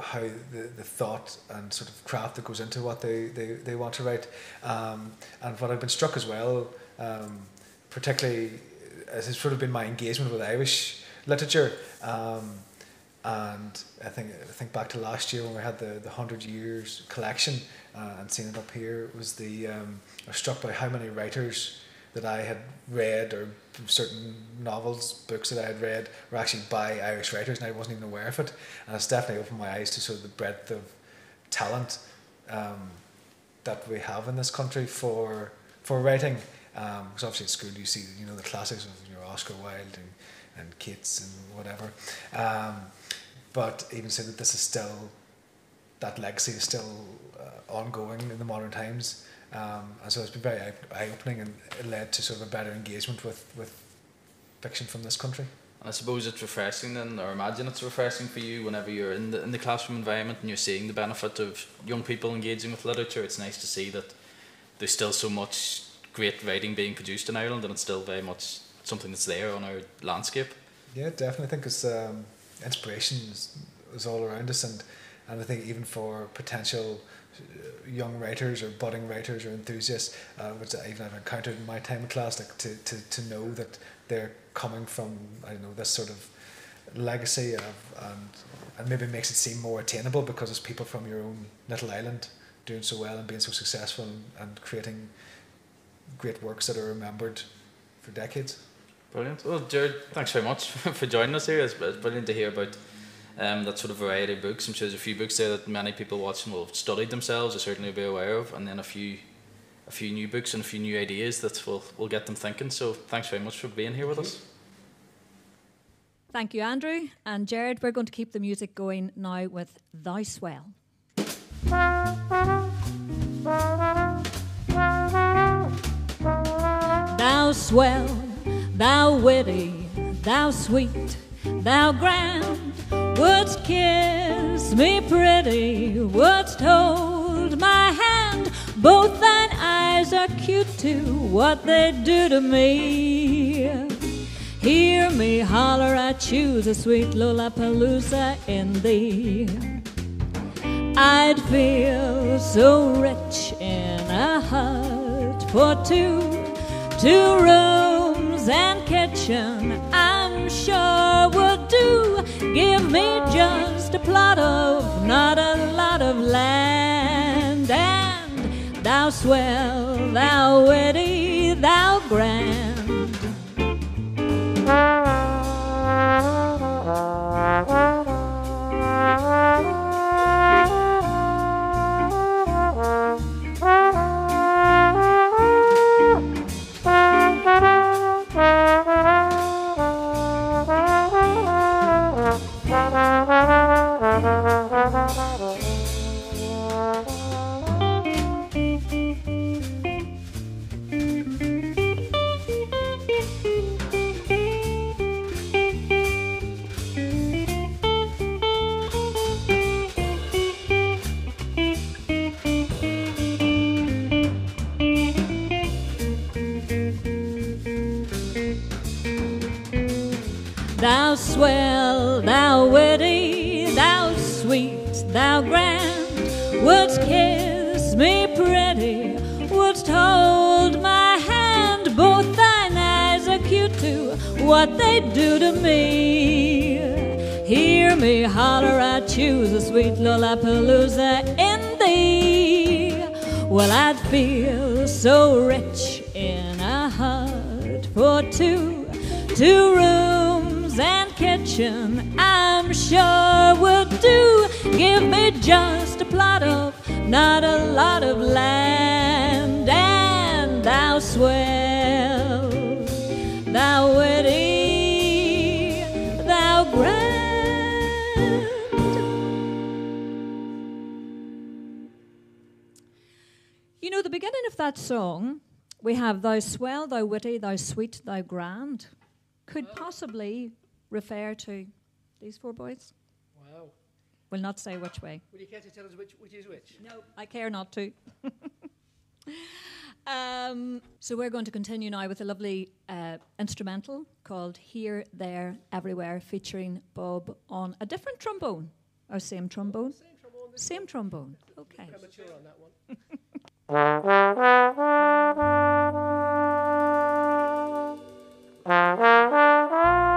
how the, the thought and sort of craft that goes into what they, they, they want to write. Um, and what I've been struck as well, um, particularly as has sort of been my engagement with Irish literature. Um, and I think I think back to last year when we had the the hundred years collection uh, and seeing it up here was the um, I was struck by how many writers that I had read or certain novels, books that I had read were actually by Irish writers, and I wasn't even aware of it. And it's definitely opened my eyes to sort of the breadth of talent um, that we have in this country for for writing. Because um, obviously at school you see you know the classics of you know Oscar Wilde and, and Keats and whatever. Um, but even so that this is still that legacy is still uh, ongoing in the modern times. Um, and so it's been very eye opening and it led to sort of a better engagement with, with fiction from this country. And I suppose it's refreshing then, or imagine it's refreshing for you whenever you're in the, in the classroom environment and you're seeing the benefit of young people engaging with literature. It's nice to see that there's still so much great writing being produced in Ireland and it's still very much something that's there on our landscape. Yeah, definitely. I think it's um, inspiration is, is all around us and, and I think even for potential young writers or budding writers or enthusiasts, uh, which I've encountered in my time in class, like to, to, to know that they're coming from I don't know this sort of legacy of, and and maybe makes it seem more attainable because it's people from your own little island doing so well and being so successful and, and creating great works that are remembered for decades. Brilliant. Well, Gerard, thanks very much for joining us here. It's brilliant to hear about um, that sort of variety of books. I'm sure there's a few books there that many people watching will have studied themselves or certainly be aware of, and then a few a few new books and a few new ideas that will will get them thinking. So thanks very much for being here with us. Thank you, Andrew. And Gerard, we're going to keep the music going now with Thou Swell. Thou swell, thou witty, thou sweet, thou grand Wouldst kiss me pretty, wouldst hold my hand. Both thine eyes are cute too, what they do to me. Hear me holler, I choose a sweet Lollapalooza in thee. I'd feel so rich in a hut for two, two rooms and kitchen. I'm sure would do. Give me just a plot of, not a lot of land. And thou swell, thou witty, thou grand. Song, we have Thou swell, thou witty, thou sweet, thou grand. Could possibly refer to these four boys. Wow. Will not say which way. Will you care to tell us which, which is which? No, I care not to. um, so we're going to continue now with a lovely uh, instrumental called "Here, There, Everywhere," featuring Bob on a different trombone, or same trombone, Same trombone. same trombone. Okay. Premature on that one. Thank you.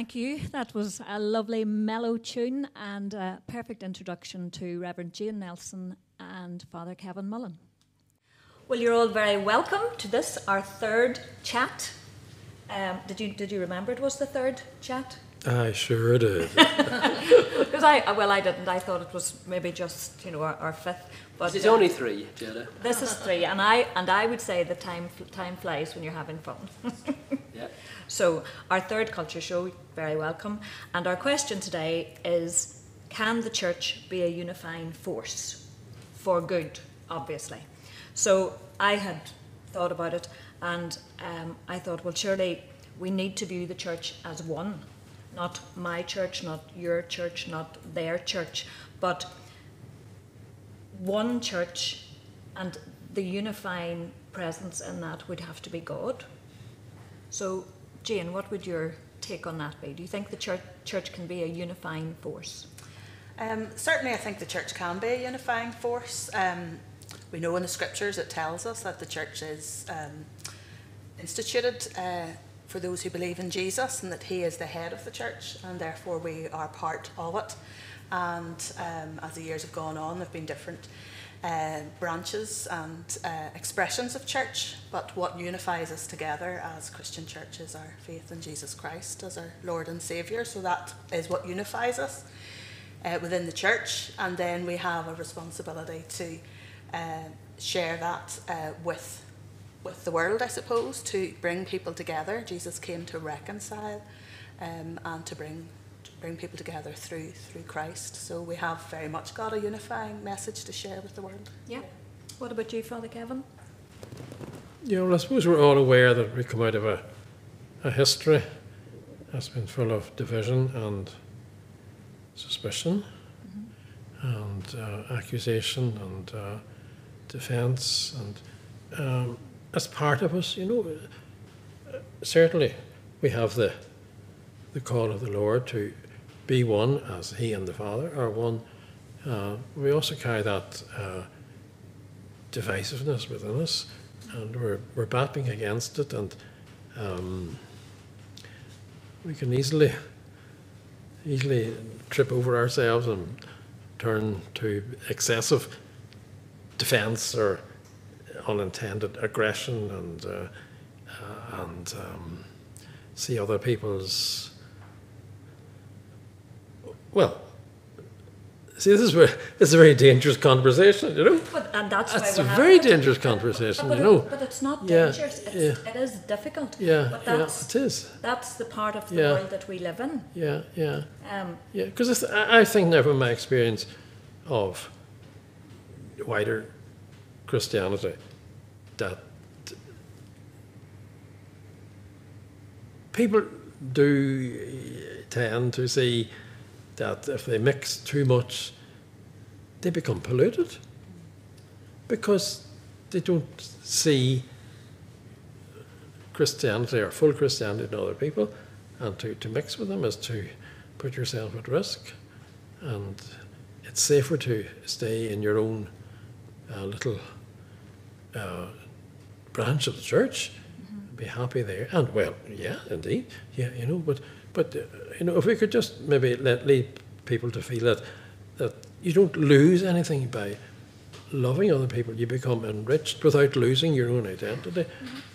Thank you. That was a lovely mellow tune and a perfect introduction to Reverend Jane Nelson and Father Kevin Mullan. Well, you're all very welcome to this, our third chat. Um, did you did you remember it was the third chat? I sure did. Because I uh, well I didn't. I thought it was maybe just you know our, our fifth. But It's uh, only three, Jada. this is three, and I and I would say that time time flies when you're having fun. So, our third culture show, very welcome. And our question today is Can the church be a unifying force for good, obviously? So, I had thought about it and um, I thought, well, surely we need to view the church as one, not my church, not your church, not their church, but one church, and the unifying presence in that would have to be God. So, Jane, what would your take on that be? Do you think the church, church can be a unifying force? Um, certainly, I think the church can be a unifying force. Um, we know in the scriptures it tells us that the church is um, instituted uh, for those who believe in Jesus and that He is the head of the church, and therefore we are part of it. And um, as the years have gone on, there have been different uh, branches and uh, expressions of church, but what unifies us together as Christian church is our faith in Jesus Christ as our Lord and Saviour. So that is what unifies us uh, within the church, and then we have a responsibility to uh, share that uh, with with the world, I suppose, to bring people together. Jesus came to reconcile um, and to bring bring people together through through Christ. So we have very much got a unifying message to share with the world. Yeah. What about you, Father Kevin? Yeah, well, I suppose we're all aware that we come out of a, a history that's been full of division and suspicion and uh, accusation and uh, defence. And um, as part of us, you know, uh, certainly we have the, the call of the Lord to be one as He and the Father are one. Uh, we also carry that uh, divisiveness within us, and we're, we're battling against it, and um, we can easily easily trip over ourselves and turn to excessive defense or unintended aggression and uh, uh, and um, see other people's well see this is where this is a very dangerous conversation you know But, and that's, That's a very it. dangerous But- conversation, but, you it- know. But it's not Yeah, dangerous. It's, yeah. It is difficult. yeah But yeah it is that's the part of the Yeah. world that we live in. yeah yeah Um, Yeah, because I I think now from my experience of wider Christianity, that people do tend to see that if they mix too much, they become polluted because they don't see Christianity or full Christianity in other people, and to, to mix with them is to put yourself at risk. And it's safer to stay in your own uh, little uh, branch of the church, be happy there. And well, yeah, indeed, yeah, you know. But but uh, you know, if we could just maybe let lead people to feel that that you don't lose anything by loving other people. You become enriched without losing your own identity.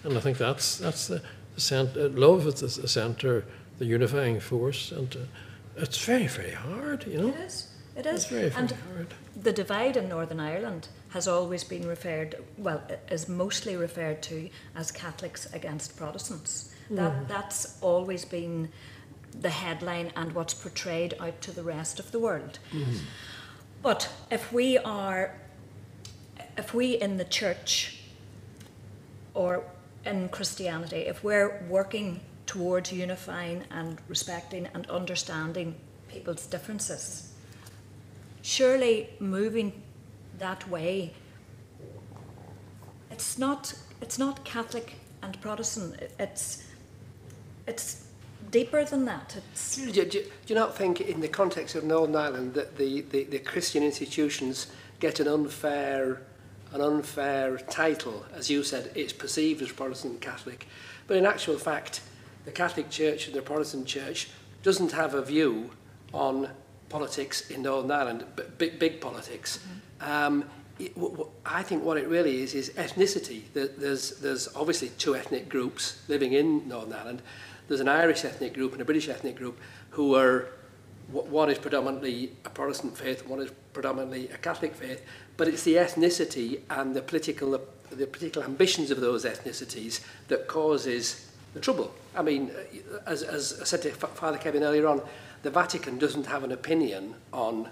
And I think that's that's the, the cent- uh, love is the, the center, the unifying force, and uh, it's very very hard, you know. it is. It is. It's very very and hard. the divide in Northern Ireland has always been referred, well, is mostly referred to as Catholics against Protestants. That, that's always been the headline and what's portrayed out to the rest of the world. But if we are, if we in the church or in Christianity, if we're working towards unifying and respecting and understanding people's differences, surely moving that way it's not it's not catholic and protestant it's it's deeper than that Do, do, do you not think, in the context of Northern Ireland, that the, the, the Christian institutions get an unfair, an unfair title? As you said, it's perceived as Protestant and Catholic, but in actual fact, the Catholic Church and the Protestant Church doesn't have a view on politics in Northern Ireland, big, big politics. Um, it, w- w- I think what it really is is ethnicity. There's, there's obviously two ethnic groups living in Northern Ireland. There's an Irish ethnic group and a British ethnic group who are, one is predominantly a Protestant faith, one is predominantly a Catholic faith, but it's the ethnicity and the political, the political ambitions of those ethnicities that causes the trouble. I mean, as, as I said to Father Kevin earlier on, the Vatican doesn't have an opinion on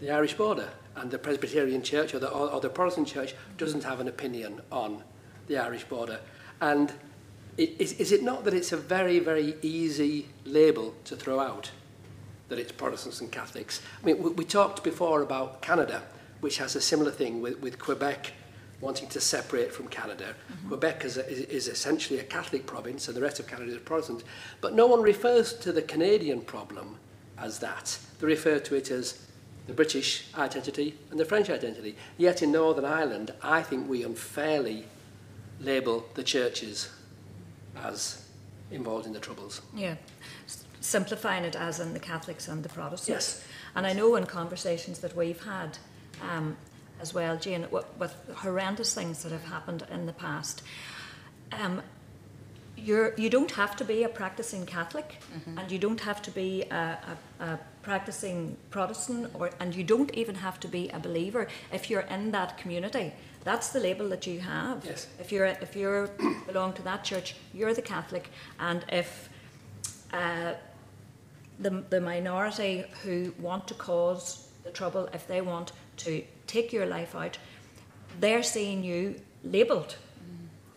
the Irish border, and the Presbyterian Church or the, or, or the Protestant Church doesn't have an opinion on the Irish border. And is, is it not that it's a very, very easy label to throw out? That it's Protestants and Catholics. I mean, we, we talked before about Canada, which has a similar thing with, with Quebec wanting to separate from Canada. Mm-hmm. Quebec is, a, is, is essentially a Catholic province and the rest of Canada is Protestant. But no one refers to the Canadian problem as that. They refer to it as the British identity and the French identity. Yet in Northern Ireland, I think we unfairly label the churches as involved in the Troubles. Yeah, S- simplifying it as in the Catholics and the Protestants. Yes. And I know in conversations that we've had um, as well, Jane, with, with horrendous things that have happened in the past, um, you're, you don't have to be a practicing Catholic Mm-hmm. and you don't have to be a, a, a practicing Protestant or, and you don't even have to be a believer if you're in that community. That's the label that you have. Yes. If you're if you're belong to that church, you're the Catholic, and if uh, the the minority who want to cause the trouble, if they want to take your life out, they're seeing you labelled.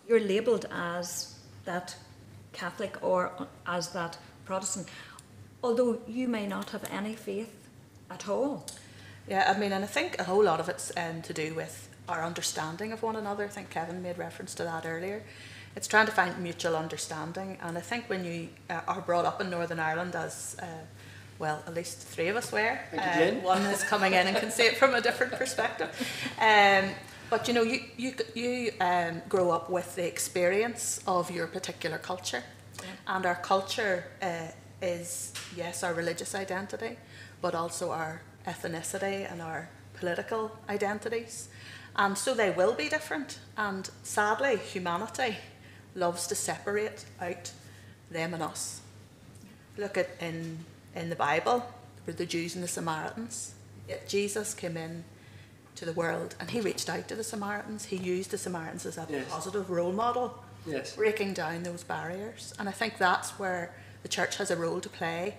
You're labelled as that Catholic or as that Protestant, although you may not have any faith at all. Yeah, I mean, and I think a whole lot of it's um, to do with our understanding of one another. I think Kevin made reference to that earlier. It's trying to find mutual understanding, and I think when you uh, are brought up in Northern Ireland, as uh, well, at least three of us were, uh, one is coming in and can see it from a different perspective. Um, but you know, you you you um, grow up with the experience of your particular culture, and our culture uh, is yes our religious identity, but also our ethnicity and our political identities, and so they will be different. And sadly, humanity loves to separate out them and us. Look at in in the Bible with the Jews and the Samaritans. Yet Jesus came in to the world and he reached out to the Samaritans. He used the Samaritans as a Yes. positive role model, Yes. breaking down those barriers. And I think that's where the church has a role to play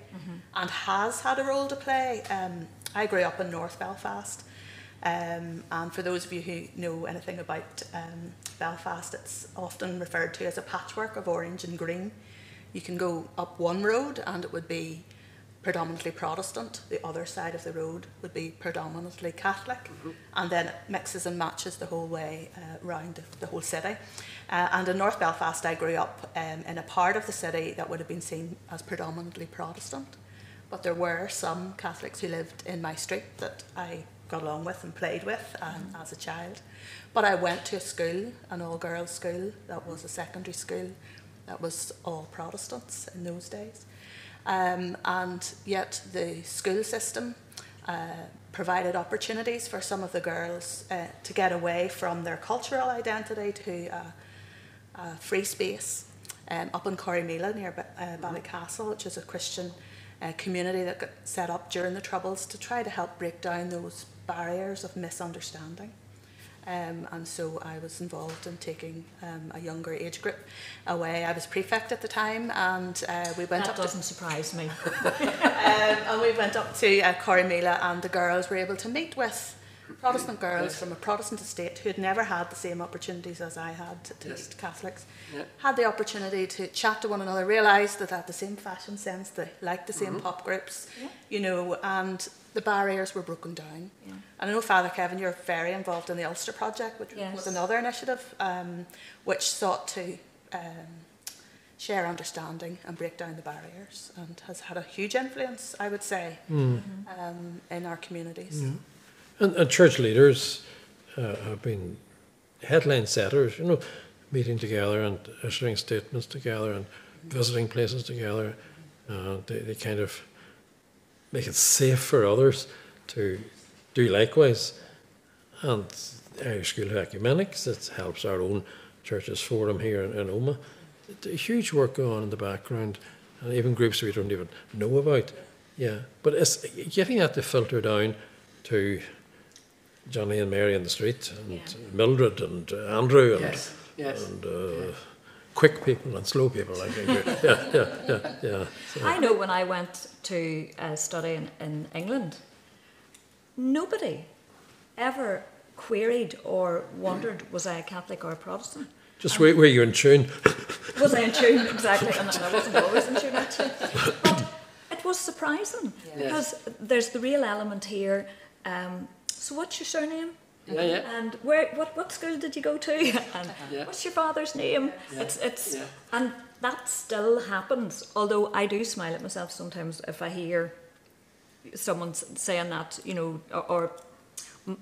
and has had a role to play. Um, I grew up in North Belfast. Um, and for those of you who know anything about um, Belfast, it's often referred to as a patchwork of orange and green. You can go up one road and it would be predominantly Protestant. The other side of the road would be predominantly Catholic, and then it mixes and matches the whole way uh, round the, the whole city. Uh, and in North Belfast, I grew up um, in a part of the city that would have been seen as predominantly Protestant, but there were some Catholics who lived in my street that I got along with and played with um, as a child. But I went to a school, an all-girls school, that was a secondary school, that was all Protestants in those days. Um, and yet the school system uh, provided opportunities for some of the girls uh, to get away from their cultural identity to a, a free space um, up in Corrymeela near Ba- uh, Ballycastle, which is a Christian uh, community that got set up during the Troubles to try to help break down those barriers of misunderstanding. Um, and so I was involved in taking um, a younger age group away. I was prefect at the time, and uh, we went that up to doesn't surprise me. um, and we went up to uh, Corrymeela, and the girls were able to meet with Protestant girls from a Protestant estate who had never had the same opportunities as I had to Yes. meet Catholics. Yeah. Had the opportunity to chat to one another, realise that they had the same fashion sense, they liked the same pop groups, Yeah. you know, and the barriers were broken down. Yeah. And I know, Father Kevin, you're very involved in the Ulster Project, which Yes. was another initiative um, which sought to um, share understanding and break down the barriers and has had a huge influence, I would say, um, in our communities. And, and church leaders uh, have been headline setters, you know, meeting together and issuing statements together and visiting places together. Uh, they, they kind of make it safe for others to do likewise. And Irish School of Ecumenics, it helps our own churches forum here in, in Omagh. Huge work going on in the background, and even groups we don't even know about. Yeah, but it's getting that to filter down to Johnny and Mary in the street, and Yeah. Mildred and Andrew, and, Yes. Yes. and uh, quick people and slow people. I think. yeah, yeah, yeah, yeah. So- I know when I went to uh, study in, in England, nobody ever queried or wondered was I a Catholic or a Protestant. Just wait where you're in tune. Was I in tune? Exactly. And I wasn't always in tune, actually. But it was surprising Yeah. because there's the real element here. Um, so, what's your surname? Yeah, um, yeah. And where? What? What school did you go to? And Yeah. what's your father's name? Yeah. It's it's Yeah. and that still happens. Although I do smile at myself sometimes if I hear someone saying that, you know, or, or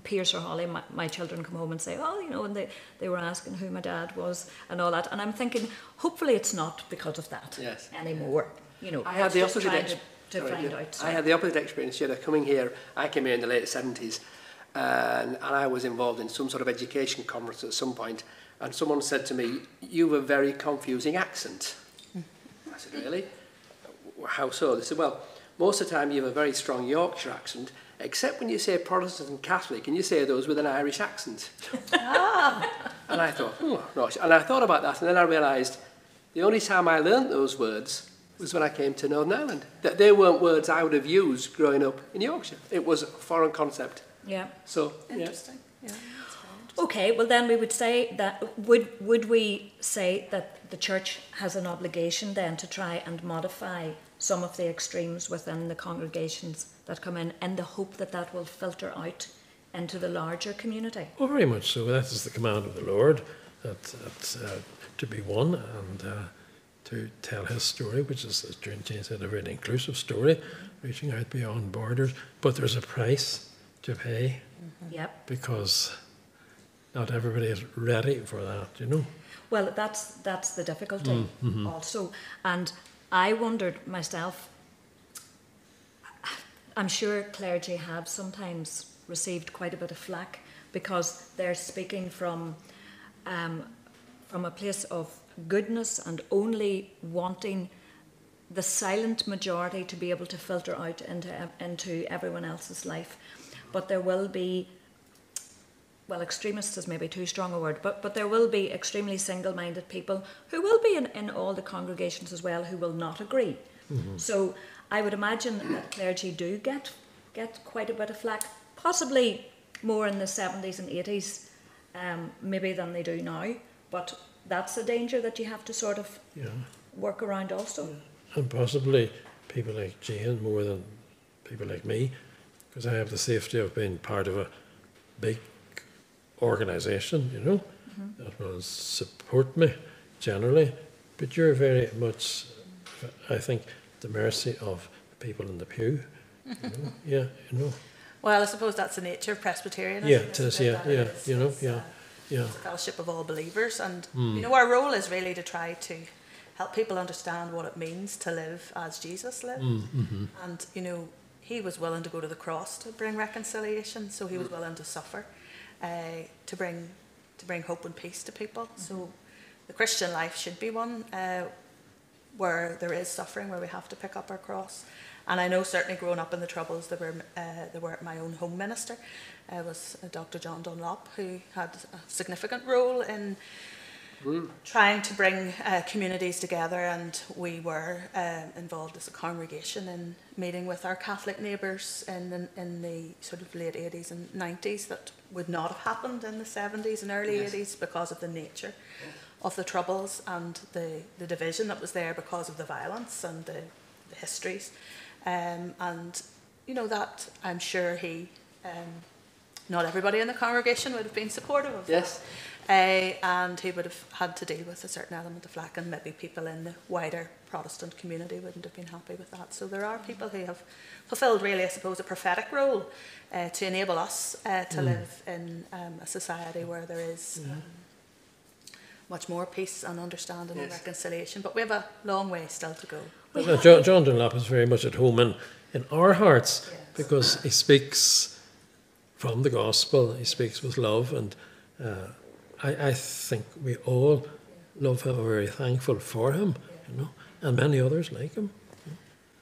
Pierce or Holly, my, my children come home and say, oh, you know, and they, they were asking who my dad was and all that. And I'm thinking, hopefully it's not because of that Yes. anymore. You know, I had the opposite trying to, to sorry, find yeah. out. I had the opposite experience. You know, coming here, I came here in the late 70s and, and I was involved in some sort of education conference at some point and someone said to me, you have a very confusing accent. I said, really? How so? They said, well, most of the time you have a very strong Yorkshire accent, except when you say Protestant and Catholic, and you say those with an Irish accent. ah. And I thought, oh, no. And I thought about that, and then I realised the only time I learnt those words was when I came to Northern Ireland. That they weren't words I would have used growing up in Yorkshire. It was a foreign concept. Yeah. So, yeah. Interesting. Yeah. that's very interesting. Okay, well then we would say that would would we say that the church has an obligation then to try and modify some of the extremes within the congregations that come in in the hope that that will filter out into the larger community. Well, very much so. That is the command of the Lord, that, that uh, to be one and uh, to tell His story, which is, as Jane Jane said, a very inclusive story, reaching out beyond borders. But there's a price to pay mm-hmm. Yep. because not everybody is ready for that, you know. Well, that's that's the difficulty mm, mm-hmm. also, and I wondered myself. I'm sure clergy have sometimes received quite a bit of flack because they're speaking from um, from a place of goodness and only wanting the silent majority to be able to filter out into into everyone else's life. But there will be well, extremist is maybe too strong a word, but, but there will be extremely single minded people who will be in, in all the congregations as well who will not agree. So I would imagine that clergy do get, get quite a bit of flack, possibly more in the 70s and 80s, um, maybe than they do now. But that's a danger that you have to sort of Yeah. work around also. And possibly people like Jane more than people like me, because I have the safety of being part of a big organisation, you know, that will support me generally. But you're very much, I think, the mercy of people in the pew. You know? Yeah, you know. Well, I suppose that's the nature of Presbyterianism. Yeah, it is, yeah, yeah, is- you know, it's, yeah, uh, yeah. it's a fellowship of all believers, and Hmm. you know our role is really to try to help people understand what it means to live as Jesus lived, Mm, mm-hmm. and you know he was willing to go to the cross to bring reconciliation, so he was willing to suffer uh, to bring to bring hope and peace to people. So the Christian life should be one uh, where there is suffering, where we have to pick up our cross. And I know certainly growing up in the Troubles, there were, uh, there were my own home minister, uh, was Dr. John Dunlop, who had a significant role in trying to bring uh, communities together. And we were uh, involved as a congregation in meeting with our Catholic neighbours in the, in the sort of late 80s and 90s that would not have happened in the 70s and early Yes. 80s because of the nature of the troubles and the, the division that was there because of the violence and the, the histories. Um, and, you know, that I'm sure he, um, not everybody in the congregation would have been supportive of Yes. that. Uh, and he would have had to deal with a certain element of flack, and maybe people in the wider Protestant community wouldn't have been happy with that. So there are people who have fulfilled, really, I suppose, a prophetic role uh, to enable us uh, to live in um, a society where there is um, much more peace and understanding and reconciliation. But we have a long way still to go. Well, John, John Dunlop is very much at home in, in our hearts because he speaks from the gospel, he speaks with love, and uh, I, I think we all love him, are very thankful for him, you know, and many others like him.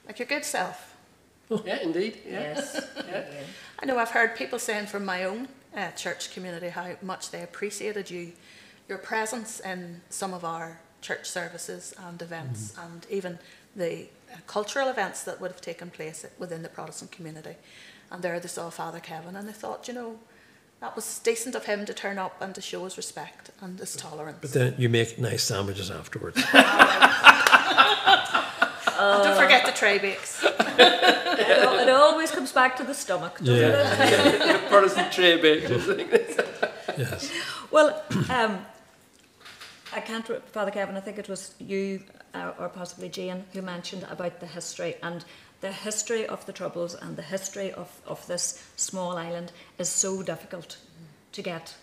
Like your good self. Oh. Yeah, indeed. Yeah. Yes. Yeah. I know I've heard people saying from my own uh, church community how much they appreciated you, your presence in some of our church services and events, and even the uh, cultural events that would have taken place within the Protestant community. And there they saw Father Kevin, and they thought, you know, that was decent of him to turn up and to show his respect and his tolerance. But then you make nice sandwiches afterwards. Don't forget the tray bakes. It, it always comes back to the stomach, doesn't Yeah. it? Protestant trade bakers. yes. Well, um, I can't, re- Father Kevin, I think it was you uh, or possibly Jane who mentioned about the history and the history of the Troubles and the history of, of this small island is so difficult to get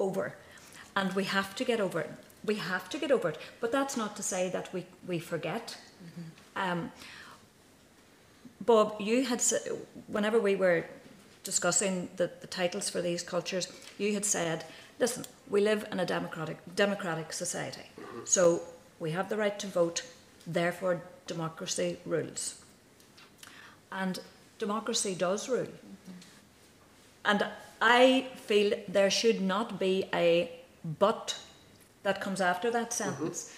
over. And we have to get over it. We have to get over it. But that's not to say that we, we forget. Um, Bob, you had, whenever we were discussing the, the titles for these cultures, you had said, listen, we live in a democratic, democratic society. So we have the right to vote, therefore democracy rules. And democracy does rule. And I feel there should not be a but that comes after that mm-hmm. sentence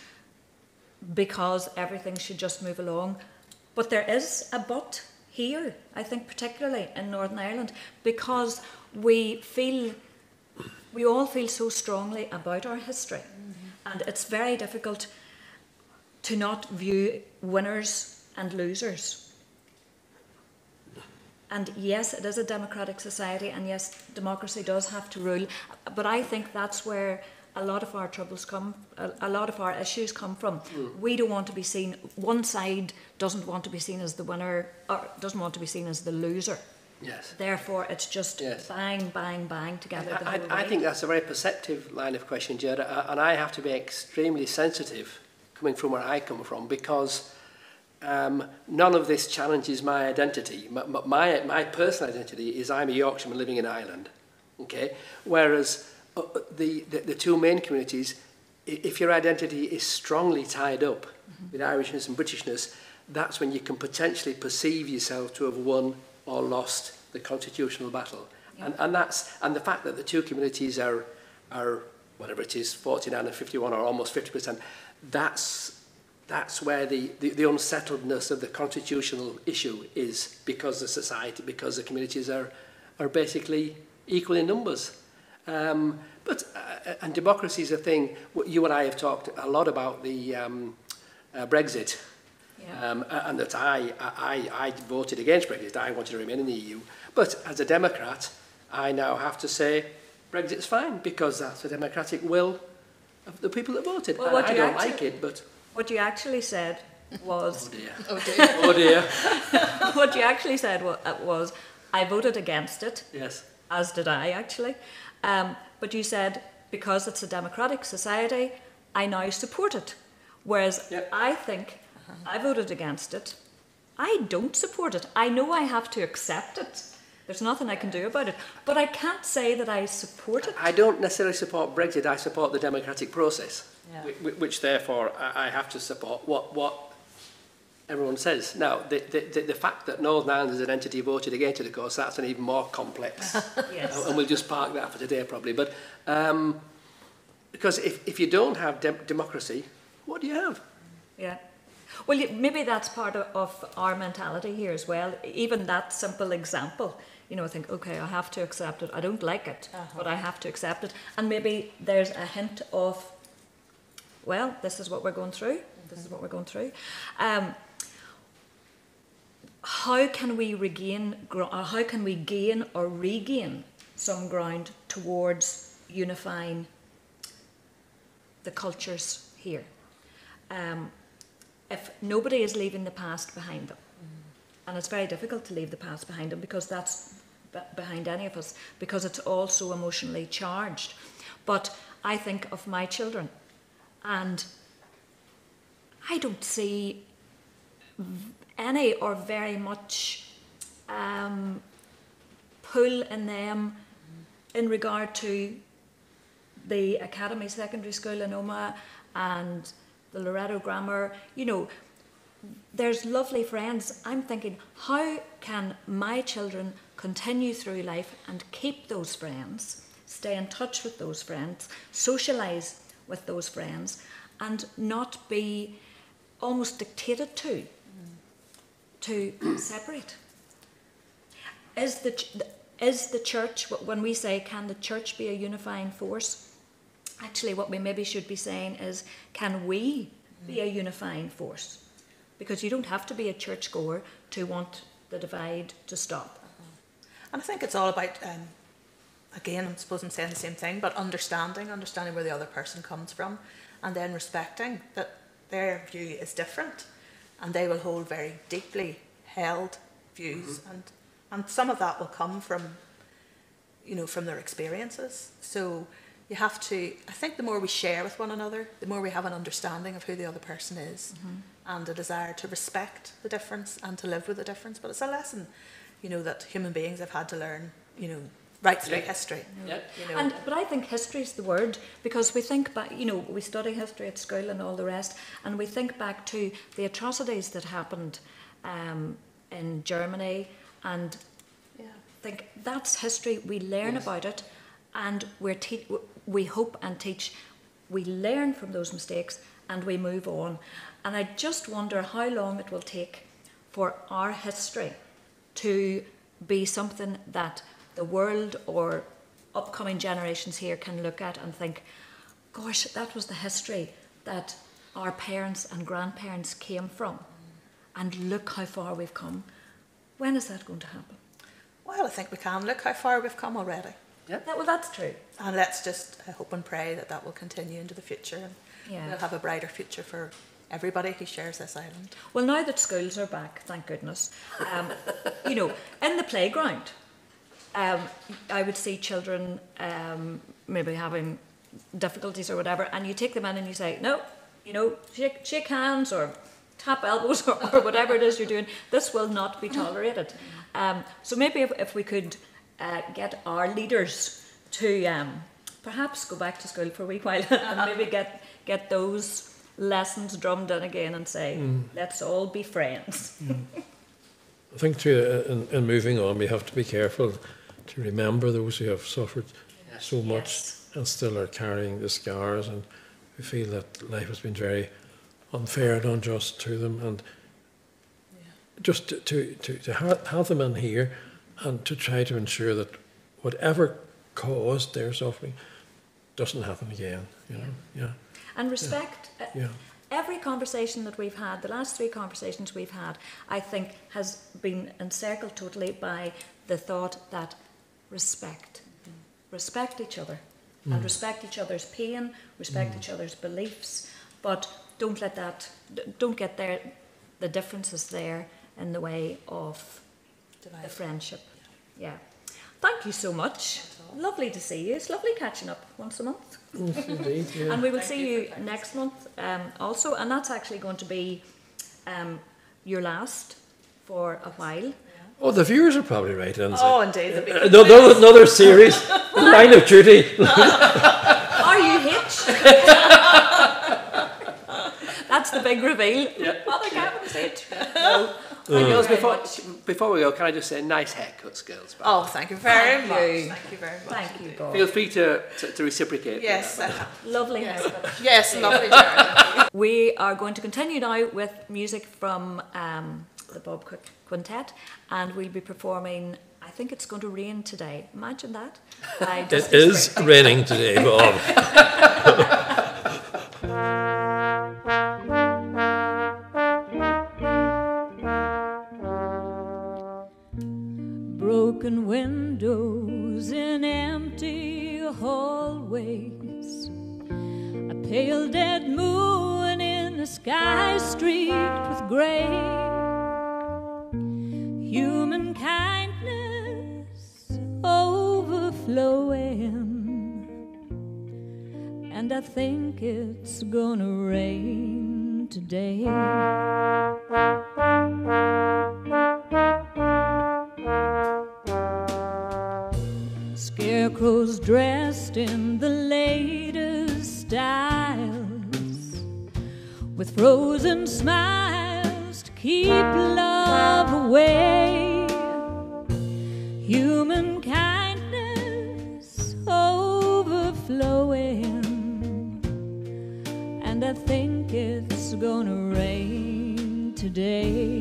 because everything should just move along. But there is a but here, I think, particularly in Northern Ireland, because we feel, we all feel so strongly about our history. Mm-hmm. And it's very difficult to not view winners and losers. And yes, it is a democratic society, and yes, democracy does have to rule. But I think that's where a lot of our troubles come, a, a lot of our issues come from. We don't want to be seen, one side doesn't want to be seen as the winner, or doesn't want to be seen as the loser. Yes. Therefore, it's just Yes. bang, bang, bang together. The I, I way. think that's a very perceptive line of question, Gerard, uh, and I have to be extremely sensitive coming from where I come from because um, none of this challenges my identity. My, my, my personal identity is I'm a Yorkshireman living in Ireland. Okay? Whereas uh, uh the, the, the two main communities, if your identity is strongly tied up mm-hmm. with Irishness and Britishness, that's when you can potentially perceive yourself to have won or lost the constitutional battle. Yeah. And, and, that's, and the fact that the two communities are, are, whatever it is, 49 and 51 or almost 50%, that's that's where the, the, the unsettledness of the constitutional issue is because the society, because the communities are, are basically equal in numbers. Um, but, uh, and democracy is a thing, you and I have talked a lot about the um, uh, Brexit, Yeah. um, and that I, I, I voted against Brexit, I wanted to remain in the EU. But as a Democrat, I now have to say Brexit's fine because that's the democratic will of the people that voted. Well, And I don't like it, but What you actually said was, oh dear. Oh dear. Oh dear. what you actually said uh, was, I voted against it. Yes. as did I actually. Um, but you said because it's a democratic society, I now support it. Whereas Yep. I think I voted against it. I don't support it. I know I have to accept it. There's nothing I can do about it. But I can't say that I support it. I don't necessarily support Brexit. I support the democratic process, yeah. which, which therefore I have to support what, what everyone says. Now, the, the, the, fact that Northern Ireland is an entity voted against it, of course, that's an even more complex. yes. And we'll just park that for today, probably. But um, because if, if you don't have de democracy, what do you have? Yeah. Well, you- maybe that's part of, of our mentality here as well. Even that simple example, you know, I think, okay, I have to accept it. I don't like it, but I have to accept it. And maybe there's a hint of, well, this is what we're going through. This is what we're going through. Um, how can we regain, or how can we gain or regain some ground towards unifying the cultures here? Um, if nobody is leaving the past behind them, and it's very difficult to leave the past behind them because that's be- behind any of us, because it's all so emotionally charged. But I think of my children, and I don't see any or very much um, pull in them in regard to the Academy Secondary School in Omagh and the Loreto Grammar. You know, there's lovely friends. I'm thinking, how can my children continue through life and keep those friends, stay in touch with those friends, socialise with those friends, and not be almost dictated to to separate? Is the is the church, when we say, can the church be a unifying force? Actually, what we maybe should be saying is, can we be a unifying force? Because you don't have to be a churchgoer to want the divide to stop. And I think it's all about, um, again, I suppose I'm saying the same thing, but understanding, understanding where the other person comes from, and then respecting that their view is different, and they will hold very deeply held views, and and some of that will come from, you know, from their experiences. So you have to. I think the more we share with one another, the more we have an understanding of who the other person is, and a desire to respect the difference and to live with the difference. But it's a lesson, you know, that human beings have had to learn, you know, right through Yeah. history. Yeah. You know, And but I think history is the word because we think back. You know, we study history at school and all the rest, and we think back to the atrocities that happened um, in Germany, and yeah. think that's history. We learn Yes. about it, and we're te- we hope and teach. We learn from those mistakes and we move on. And I just wonder how long it will take for our history to be something that the world or upcoming generations here can look at and think, gosh, that was the history that our parents and grandparents came from. And look how far we've come. When is that going to happen? Well, I think we can look how far we've come already. Yeah, well, that's true. And let's just uh, hope and pray that that will continue into the future and Yeah. we'll have a brighter future for everybody who shares this island. Well, now that schools are back, thank goodness, um, you know, in the playground, um, I would see children um, maybe having difficulties or whatever, and you take them in and you say, no, you know, shake, shake hands or tap elbows or, or whatever it is you're doing. This will not be tolerated. Um, so maybe if, if we could uh, get our leaders to um, perhaps go back to school for a wee while and maybe get get those lessons drummed in again and say, let's all be friends. I think too, uh, in, in moving on, we have to be careful to remember those who have suffered so much Yes. and still are carrying the scars, and who feel that life has been very unfair and unjust to them, and just to, to, to, to ha- have them in here and to try to ensure that whatever caused their suffering doesn't happen again. You know, yeah, And respect. uh, yeah. Every conversation that we've had, the last three conversations we've had, I think has been encircled totally by the thought that respect. Respect each other. And respect each other's pain, respect each other's beliefs, but don't let that, don't get there, the differences there in the way of the friendship. Yeah. Thank you so much. Lovely to see you. It's lovely catching up once a month. Indeed, yeah. And we will see you next month um, also, and that's actually going to be um, your last for a while. Oh, the viewers are probably right, and Oh, indeed. there'll be Uh, another, another series, Line of Duty. Are you Hitch? that's the big reveal. Father Gavin's Hitch. No. Thank you Girls, very before, much. before we go, can I just say nice haircuts, girls? Oh, thank you very Thank much. you. Thank you very much. Thank you, God. Feel free to, to, to reciprocate. with Yes, that. uh, Lovely. Yes. haircut. yes, lovely journey. We are going to continue now with music from um, the Bob Qu- Quintet, and we'll be performing. I think it's going to rain today. Imagine that. by It Dusty is Spring. raining today, Bob. Broken windows in empty hallways. A pale dead moon in a sky streaked with grey. Human kindness overflowing. And I think it's gonna rain today. Scarecrows dressed in the latest styles, with frozen smiles to keep love away. Human kindness overflowing, and I think it's gonna rain today.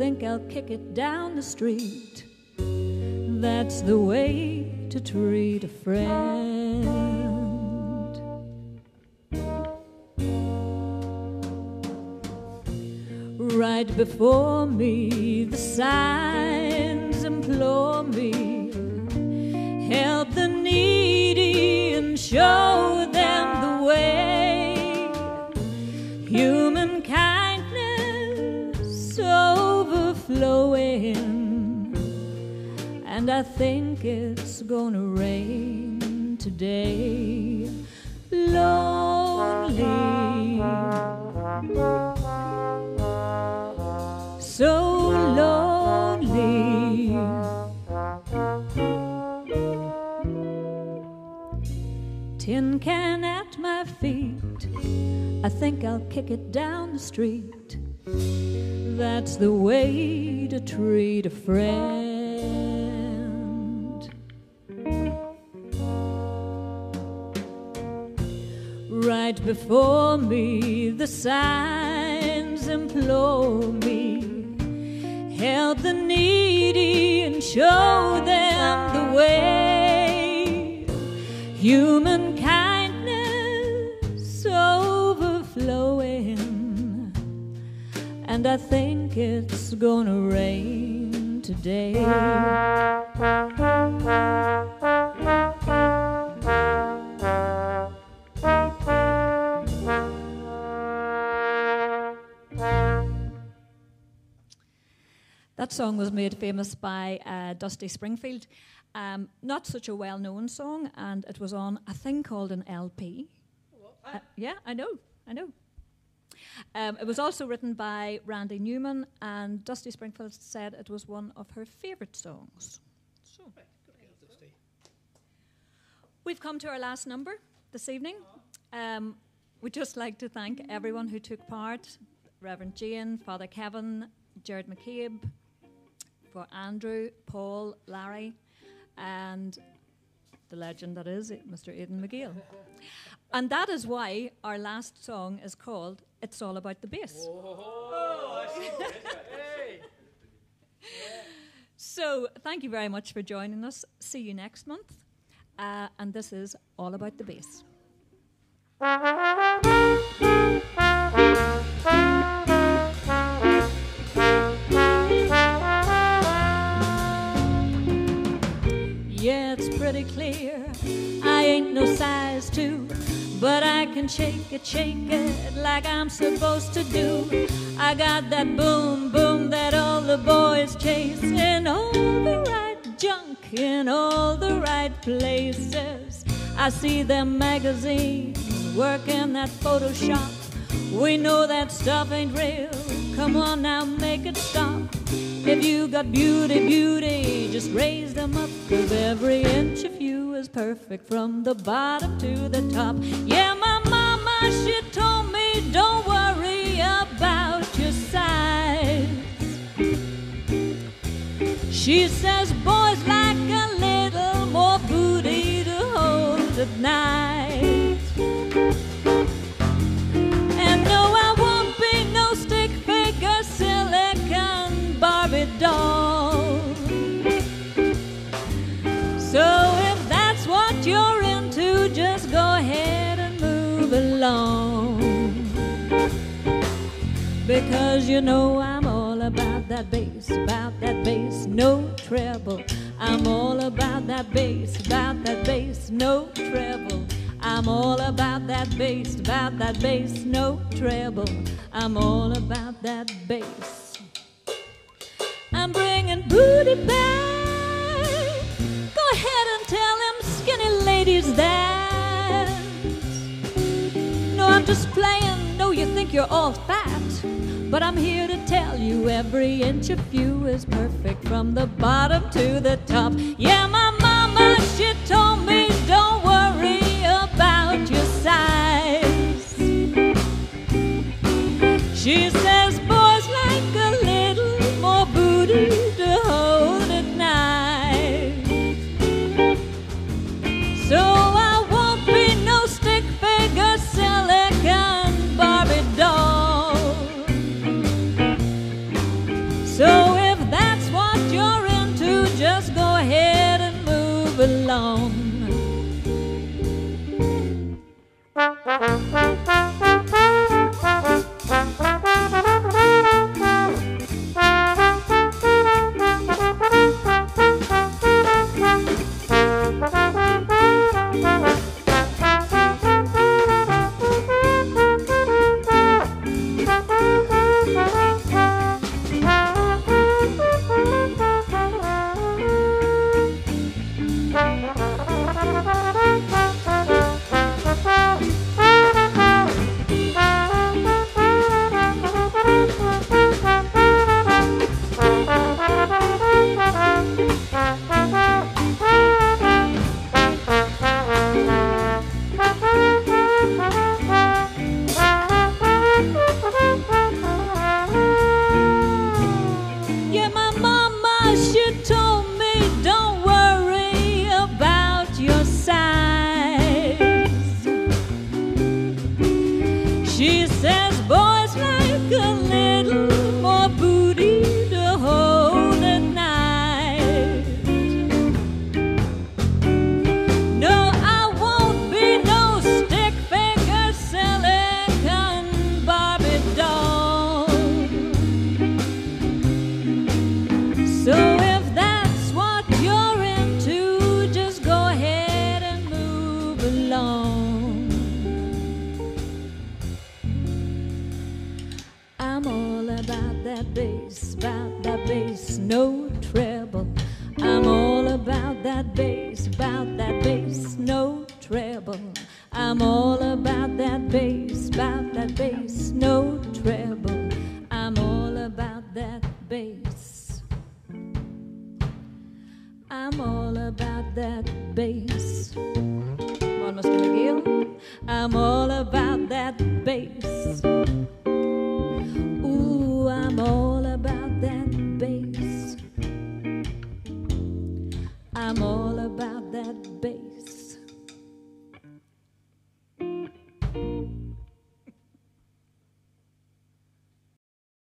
Think I'll kick it down the street. That's the way to treat a friend. Right before me, the signs implore me. Help the needy and show And I think it's gonna rain today. Lonely so lonely. Tin can at my feet. I think I'll kick it down the street. That's the way to treat a friend. Right before me, the signs implore me help the needy and show them the way. Human kindness overflowing, and I think it's gonna rain today. That song was made famous by uh, Dusty Springfield. Um, not such a well known song, and it was on a thing called an LP. Uh, yeah, I know, I know. Um, it was also written by Randy Newman, and Dusty Springfield said it was one of her favourite songs. So, we've come to our last number this evening. Um, we'd just like to thank everyone who took part Reverend Jane, Father Kevin, Gerard McCabe, for Andrew, Paul, Larry, and the legend that is Mr. Aidan McGale. and that is why our last song is called It's All About the Bass. so, thank you very much for joining us. See you next month. Uh, and this is All About the Bass. Clear I ain't no size two, but I can shake it, shake it like I'm supposed to do. I got that boom, boom that all the boys chase in all the right junk in all the right places. I see them magazines working that Photoshop. We know that stuff ain't real. Come on now, make it stop. If you got beauty, beauty, just raise them up. Cause every inch of you is perfect from the bottom to the top. Yeah, my mama, she told me, don't worry about your size. She says boys like a little more booty to hold at night. Because you know I'm all about that bass, about that bass, no treble. I'm all about that bass, about that bass, no treble. I'm all about that bass, about that bass, no treble. I'm all about that bass. I'm bringing booty back. Go ahead and tell them skinny ladies that. No, I'm just playing. No, you think you're all fat. But I'm here to tell you every inch of you is perfect from the bottom to the top. Yeah, my mama, she told me don't worry about your size. She says